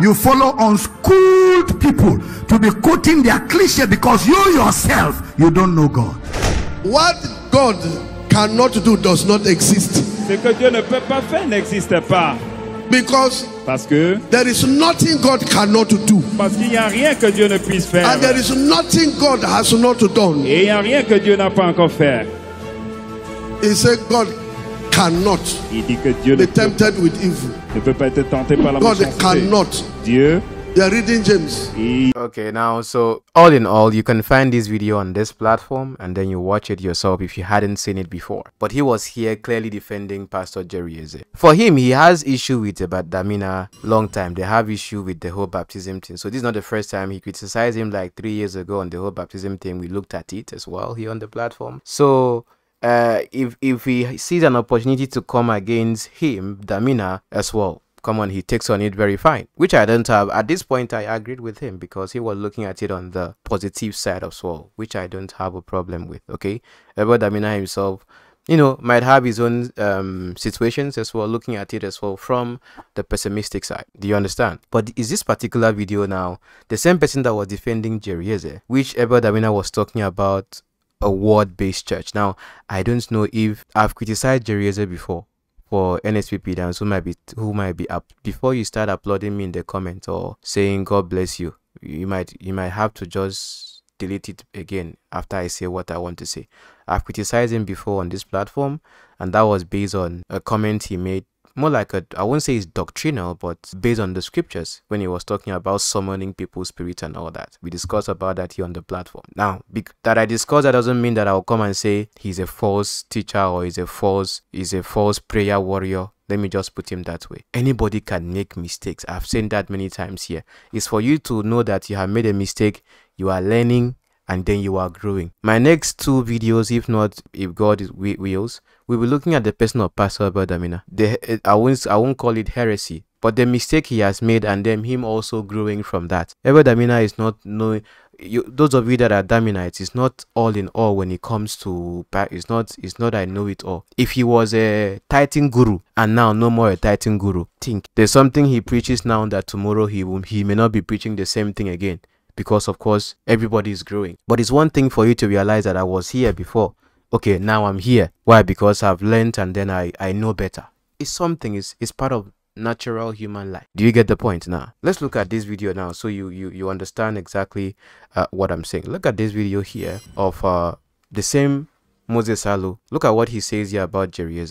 S26: You follow unschooled people to be quoting their cliche because you yourself you don't know God.
S27: What God cannot do does not exist.
S28: Ce que Dieu ne peut pas faire n'existe pas.
S27: Because
S28: Parce que
S27: there is nothing God cannot do.
S28: parce qu'il n'y a rien que Dieu ne puisse faire.
S27: And there is nothing God has not done.
S28: Et il n'y a rien que Dieu n'a pas encore fait.
S27: He said God cannot
S28: Il dit que Dieu ne
S27: be
S28: peut,
S27: tempted with evil.
S28: ne peut pas être tenté par la
S27: God
S28: méchanceté.
S27: cannot.
S28: Dieu,
S27: They are reading James.
S3: Okay, now so all in all, you can find this video on this platform and then you watch it yourself if you hadn't seen it before. But he was here clearly defending Pastor Jerry Eze. For him, he has issue with about Damina long time. They have issue with the whole baptism thing. So this is not the first time he criticized him like three years ago on the whole baptism thing. We looked at it as well here on the platform. So uh if if he sees an opportunity to come against him, Damina as well come on, he takes on it very fine, which I don't have. At this point, I agreed with him because he was looking at it on the positive side as well, which I don't have a problem with. Okay, Abel Damina himself, you know, might have his own um, situations as well, looking at it as well from the pessimistic side. Do you understand? But is this particular video now the same person that was defending Jerry Eze, which Abel Damina was talking about? A word-based church. Now, I don't know if I've criticized Jerry Eze before for NSPPDians who might be who might be up. Before you start applauding me in the comments or saying God bless you you might you might have to just delete it again after I say what I want to say. I've criticized him before on this platform and that was based on a comment he made more like a I won't say it's doctrinal but based on the scriptures when he was talking about summoning people's spirits and all that we discussed about that here on the platform now that I discuss that doesn't mean that I'll come and say he's a false teacher or he's a false he's a false prayer warrior let me just put him that way. Anybody can make mistakes. I've said that many times here. It's for you to know that you have made a mistake, you are learning, and then you are growing. My next two videos, if not if God wills, we'll be looking at the person of Pastor Abel Damina. The eh, I won't I won't call it heresy, but the mistake he has made and then him also growing from that. Abel Damina is not knowing you those of you that are Daminites, it's not all in all when it comes to it's not it's not I know it all. If he was a Titan guru and now no more a Titan guru, think there's something he preaches now that tomorrow he will he may not be preaching the same thing again because of course everybody is growing. But it's one thing for you to realize that I was here before. Okay, now I'm here. Why? Because I've learned and then I I know better. It's something. It's it's part of natural human life. Do you get the point now? Let's look at this video now so you you you understand exactly uh, what I'm saying. Look at this video here of uh the same Moses Salu. Look at what he says here about Jerry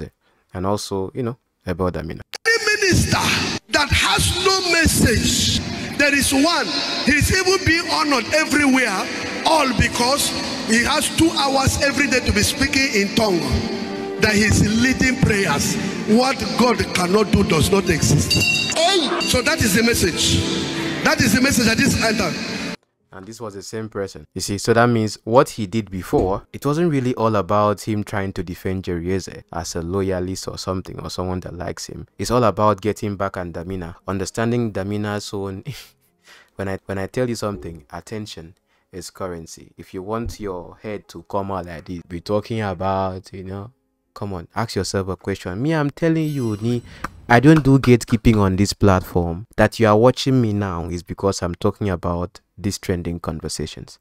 S3: and also, you know, about Amina.
S27: minister that has no message. There is one. He's even being honored everywhere, all because he has two hours every day to be speaking in tongue. that he's leading prayers. What God cannot do does not exist. Hey! So that is the message. That is the message that is entered.
S3: and this was the same person. You see, so that means what he did before, it wasn't really all about him trying to defend Jerry Eze as a loyalist or something or someone that likes him. It's all about getting back on Damina, understanding Damina's own. when I when I tell you something, attention is currency. If you want your head to come out like this, be talking about, you know, come on, ask yourself a question. Me, I'm telling you, Ni, I don't do gatekeeping on this platform. That you are watching me now is because I'm talking about these trending conversations.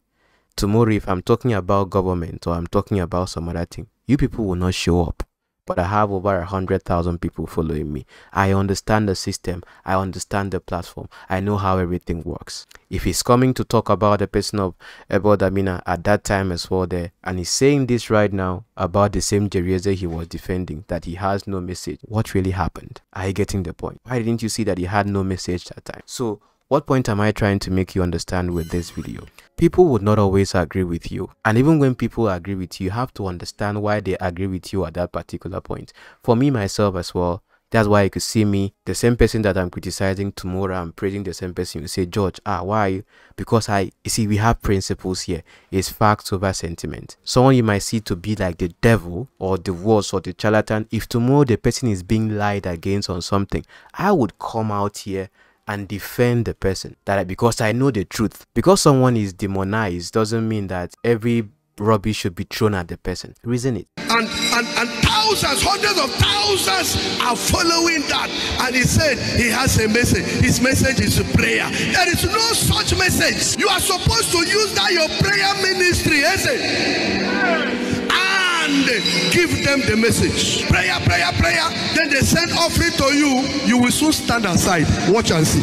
S3: Tomorrow, if I'm talking about government or I'm talking about some other thing, you people will not show up. But I have over a hundred thousand people following me. I understand the system. I understand the platform. I know how everything works. If he's coming to talk about the person of Abel Damina at that time as well there, and he's saying this right now about the same Jerry Eze he was defending, that he has no message, what really happened? Are you getting the point? Why didn't you see that he had no message that time? So what point am I trying to make you understand with this video? People would not always agree with you. And even when people agree with you, you have to understand why they agree with you at that particular point. For me, myself as well, that's why you could see me, the same person that I'm criticizing tomorrow, I'm praising the same person. You say, George, ah, why? Because I, you see, we have principles here. It's facts over sentiment. Someone you might see to be like the devil or the worst or the charlatan. If tomorrow the person is being lied against on something, I would come out here and defend the person that because I know the truth. Because someone is demonized doesn't mean that every rubbish should be thrown at the person. Reason it.
S27: And, and, and thousands, hundreds of thousands are following that. And he said he has a message. His message is prayer. There is no such message. You are supposed to use that your prayer ministry, is it? And give them the message. Prayer, prayer, prayer. Then they send offering to you. You will soon stand aside. Watch and see.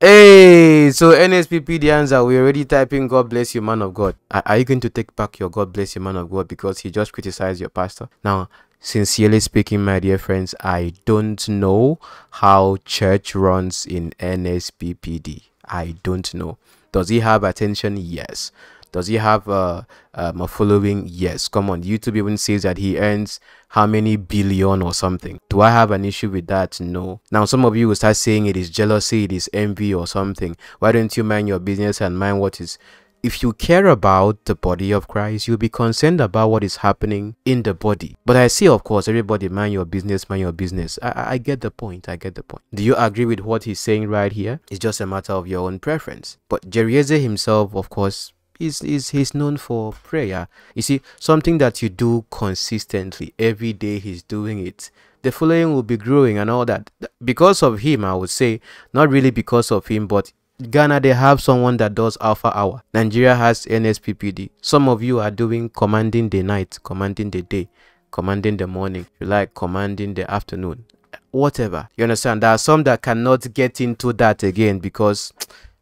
S3: Hey, so NSPPDians. We already typing God bless you, man of God. Are, are you going to take back your God bless you, man of God because he just criticized your pastor? Now, sincerely speaking, my dear friends, I don't know how church runs in NSPPD. I don't know. Does he have attention? Yes. Does he have um, a following? Yes. Come on, YouTube even says that he earns how many billion or something. Do I have an issue with that? No. Now, some of you will start saying it is jealousy, it is envy or something. Why don't you mind your business and mind what is if you care about the body of Christ, you'll be concerned about what is happening in the body. But I see, of course, everybody mind your business, mind your business. I, I get the point. I get the point. Do you agree with what he's saying right here? It's just a matter of your own preference. But Jerry Eze himself, of course, is is he's known for prayer. You see, something that you do consistently every day. He's doing it. The following will be growing and all that because of him. I would say not really because of him, but Ghana they have someone that does Alpha Hour. Nigeria has NSPPD. Some of you are doing commanding the night, commanding the day, commanding the morning. You like commanding the afternoon, whatever. You understand? There are some that cannot get into that again because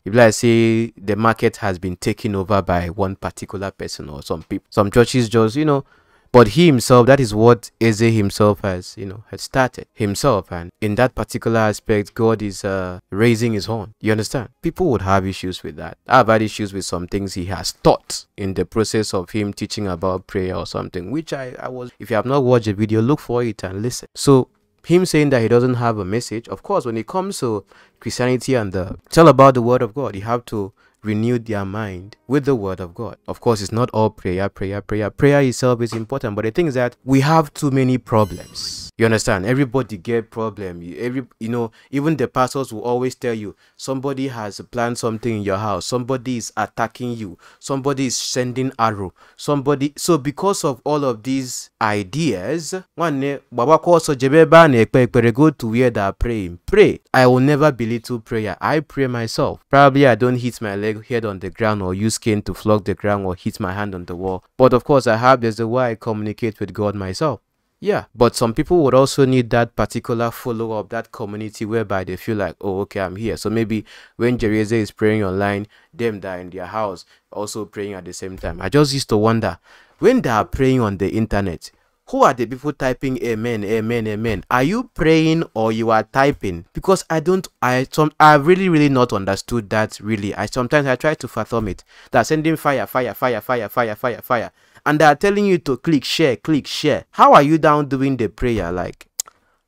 S3: if let's say the market has been taken over by one particular person or some people some churches just you know but he himself that is what eze himself has you know has started himself. And in that particular aspect god is uh raising his horn. You understand? People would have issues with that. I've had issues with some things he has taught in the process of him teaching about prayer or something which i i was if you have not watched the video look for it and listen. So him saying that he doesn't have a message. Of course when it comes to christianity and the it's all about the word of god. You have to renew their mind with the word of god. Of course it's not all prayer prayer prayer. Prayer itself is important but the thing is that we have too many problems. You understand? Everybody get problem. Every you know even the pastors will always tell you somebody has planned something in your house. Somebody is attacking you. Somebody is sending arrow. Somebody so because of all of these ideas nwanne gbabakwa eh, ọsọ jebe ebe a na-ekpe ekpere go to where they are praying. Pray i will never belittle prayer i pray myself probably i don't hit my leg head on the ground or use cane to flog the ground or hit my hand on the wall but of course i have there's a way i communicate with god myself yeah, but some people would also need that particular follow up, that community whereby they feel like, oh, okay, I'm here. So maybe when Jerry Eze is praying online, them that are in their house also praying at the same time. I just used to wonder when they are praying on the internet, who are the people typing amen, amen, amen? Are you praying or you are typing? Because I don't, I some, I really, really not understood that really. I sometimes I try to fathom it. That sending fire, fire, fire, fire, fire, fire, fire. and they are telling you to click share, click share. How are you down doing the prayer? Like,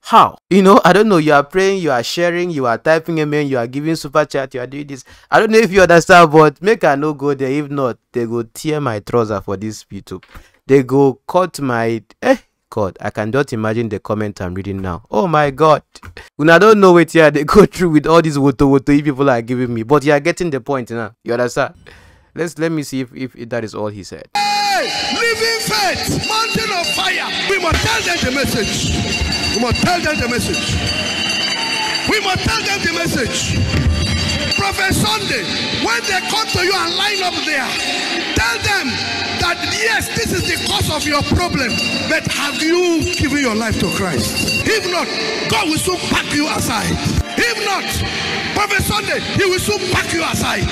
S3: how? You know, I don't know. You are praying, you are sharing, you are typing amen, you are giving super chat, you are doing this. I don't know if you understand, but make I no go there. If not, they go tear my trouser for this YouTube. They go cut my eh God. I can just imagine the comment I'm reading now. Oh my God. When I don't know what yeah they go through with all these woto woto people are giving me. But you are getting the point now. You understand? Let's let me see if, if, if that is all he said.
S27: Hey, living faith, mountain of fire. We must tell them the message. We must tell them the message. We must tell them the message. Prophet Sunday, when they come to you and line up there, tell them that yes, this is the cause of your problem, but have you given your life to Christ? If not, God will soon pack you aside. If not, Prophet Sunday, He will soon pack you aside.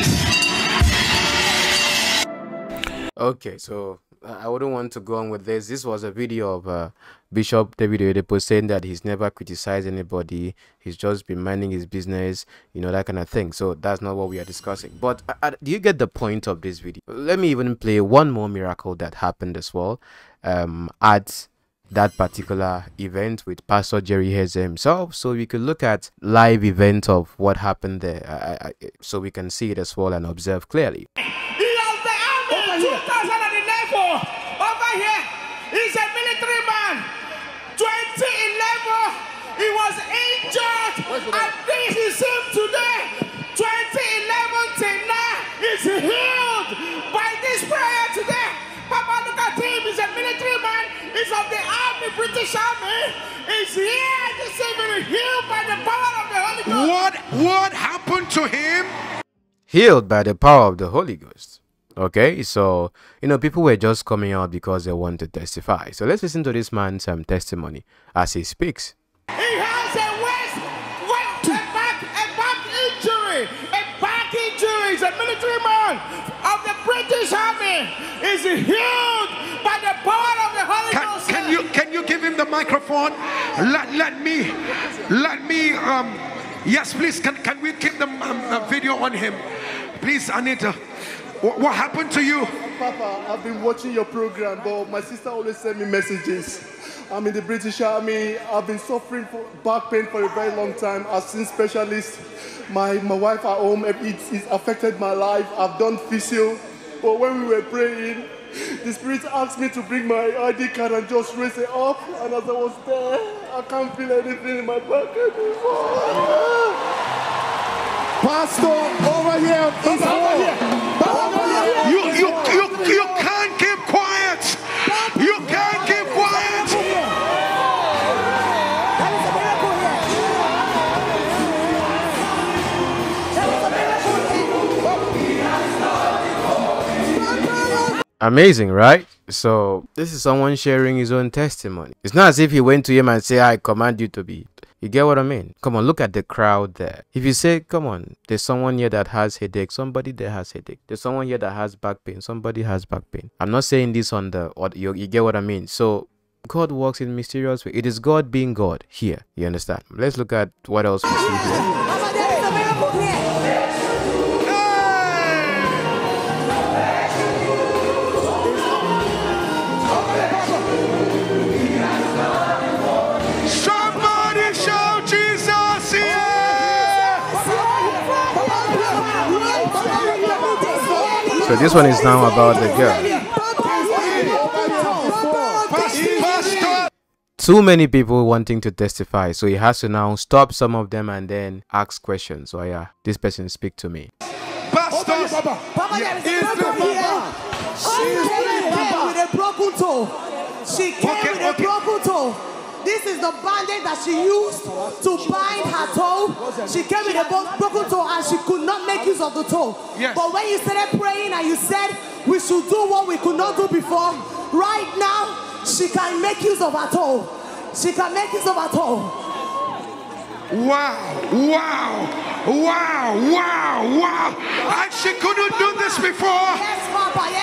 S3: Okay, so I wouldn't want to go on with this. This was a video of uh, Bishop David Oyedepo saying that he's never criticized anybody. He's just been minding his business, you know, that kind of thing. So that's not what we are discussing. But uh, uh, do you get the point of this video? Let me even play one more miracle that happened as well um, at that particular event with Pastor Jerry Eze himself. So we could look at live event of what happened there. So we can see it as well and observe clearly.
S30: Army, British Army. He's here this evening, healed by the power of the Holy Ghost.
S19: What what happened to him?
S3: Healed by the power of the Holy Ghost. Okay, so you know people were just coming out because they want to testify. So let's listen to this man's um, testimony as he speaks.
S30: He has a waist, waist a back, a back injury, a back injury. He's a military man of the British Army. Is healed by the power of the Holy
S19: Can,
S30: Ghost.
S19: can you can you give him the microphone? Let let me let me um yes please can can we keep the um, uh, video on him? Please Anita. What, what happened to you?
S31: Papa, I've been watching your program, but my sister always send me messages. I'm in the British Army. I've been suffering for back pain for a very long time. I've seen specialists. My, my wife at home, it, it's affected my life. I've done physio. But when we were praying, the Spirit asked me to bring my ID card and just raise it up. And as I was there, I can't feel anything in my pocket anymore.
S19: Pastor, over here. He's over here. You, you, you, you can't
S3: Amazing, right? So this is someone sharing his own testimony. It's not as if he went to him and said, "I command you to be." You get what I mean? Come on, look at the crowd there. If you say, "Come on," there's someone here that has headache. Somebody there has headache. There's someone here that has back pain. Somebody has back pain. I'm not saying this on the. Or you, you get what I mean? So God works in mysterious way. It is God being God here. You understand? Let's look at what else we see here. So this one is now about the girl. Too many people wanting to testify, so he has to now stop some of them and then ask questions. So yeah, this person speak to me.
S19: Pastors,
S30: Papa, oh, there is a miracle here. She came oh, here with a broken toe. She came with a broken toe. This is the bandage that she used to bind her toe. She came with a broken toe and she could not make use of the toe.
S19: Yes.
S30: But when you started praying and you said we should do what we could not do before, right now she can make use of her toe. She can make use of her toe.
S19: Wow, wow, wow, wow, wow. And she couldn't do this before.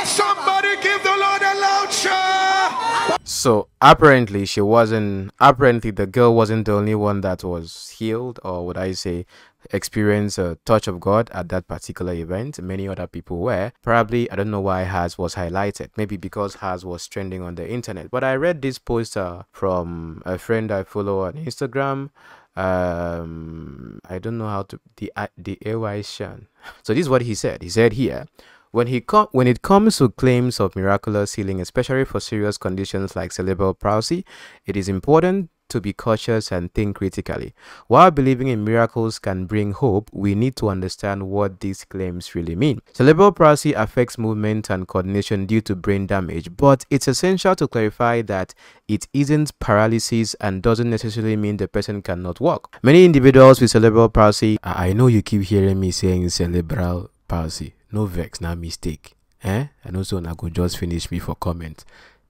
S19: Somebody give the Lord a loud shout.
S3: So apparently she wasn't apparently the girl wasn't the only one that was healed or would I say experience a touch of God at that particular event. Many other people were. Probably I don't know why Haz was highlighted. Maybe because Haz was trending on the internet. But I read this poster from a friend I follow on Instagram um i don't know how to the the ay shan so this is what he said. He said here when he com- when it comes to claims of miraculous healing especially for serious conditions like cerebral palsy it is important to be cautious and think critically. While believing in miracles can bring hope, we need to understand what these claims really mean. Cerebral palsy affects movement and coordination due to brain damage, but it's essential to clarify that it isn't paralysis and doesn't necessarily mean the person cannot walk. Many individuals with cerebral palsy, I know you keep hearing me saying cerebral palsy. No vex, not mistake. Eh? And also, I could just finish me for comment.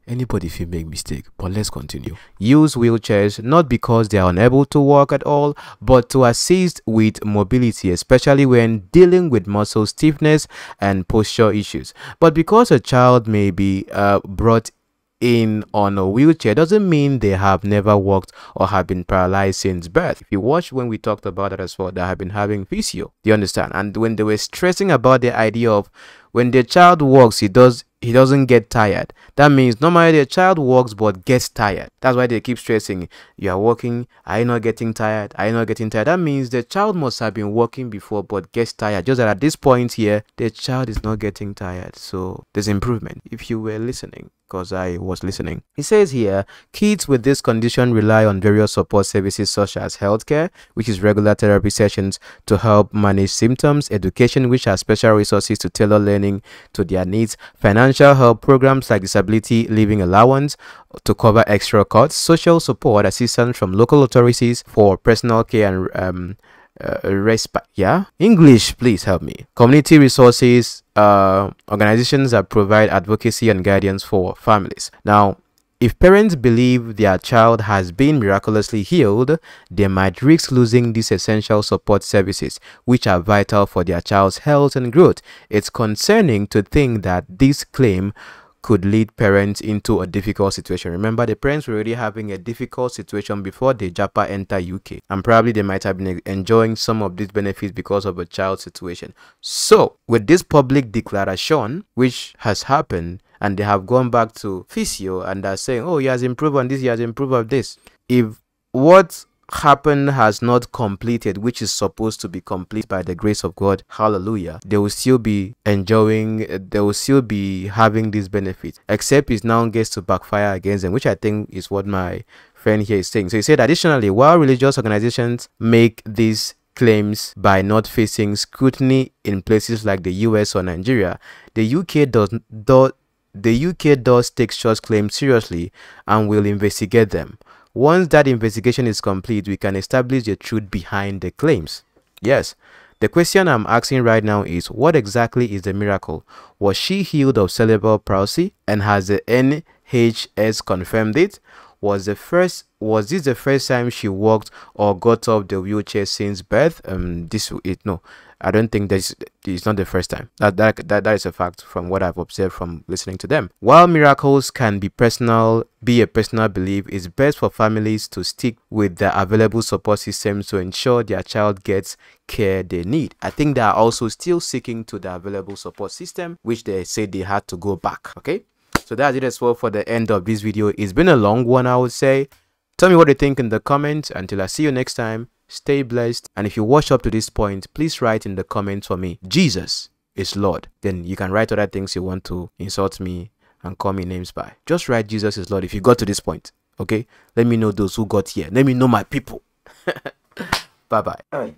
S3: Anybody feel make mistake, but let's continue. Use wheelchairs not because they are unable to walk at all, but to assist with mobility, especially when dealing with muscle stiffness and posture issues. But because a child may be uh, brought in on a wheelchair doesn't mean they have never walked or have been paralyzed since birth. If you watch when we talked about that as well, they have been having physio. You understand? And when they were stressing about the idea of when the child walks, he does he doesn't get tired. That means normally a child walks but gets tired. That's why they keep stressing. You are walking, are you not getting tired? Are you not getting tired? That means the child must have been walking before but gets tired. Just that at this point here, the child is not getting tired. So there's improvement if you were listening because I was listening. He says here, kids with this condition rely on various support services such as healthcare, which is regular therapy sessions to help manage symptoms, education, which has special resources to tailor learning to their needs, financial help programs like disability living allowance to cover extra costs, social support assistance from local authorities for personal care and um, uh, respite yeah? English please help me. Community resources uh, organizations that provide advocacy and guidance for families. Now if parents believe their child has been miraculously healed, they might risk losing these essential support services, which are vital for their child's health and growth. It's concerning to think that this claim could lead parents into a difficult situation. Remember, the parents were already having a difficult situation before the Japa enter UK, and probably they might have been enjoying some of these benefits because of a child situation. So, with this public declaration, which has happened, and they have gone back to physio and are saying, "Oh, he has improved on this, he has improved on this." If what happened has not completed, which is supposed to be complete by the grace of God, hallelujah, they will still be enjoying, they will still be having these benefits, except it now gets to backfire against them, which I think is what my friend here is saying. So he said, additionally, while religious organizations make these claims by not facing scrutiny in places like the US or Nigeria, the UK does, do, the UK does take such claims seriously and will investigate them. Once that investigation is complete, we can establish the truth behind the claims. Yes, the question I'm asking right now is what exactly is the miracle? Was she healed of cerebral palsy and has the NHS confirmed it? Was the first was this the first time she walked or got off the wheelchair since birth? Um this it no. I don't think this is not the first time. That, that that that is a fact from what I've observed from listening to them. While miracles can be personal, be a personal belief, it's best for families to stick with the available support systems to ensure their child gets care they need. I think they are also still seeking to the available support system, which they said they had to go back. Okay, so that's it as well for the end of this video. It's been a long one, I would say. Tell me what you think in the comments. Until I see you next time. Stay blessed. And if you watch up to this point, please write in the comments for me, Jesus is Lord. Then you can write other things you want to insult me and call me names by. Just write Jesus is Lord if you got to this point. Okay? Let me know those who got here. Let me know my people. bye bye.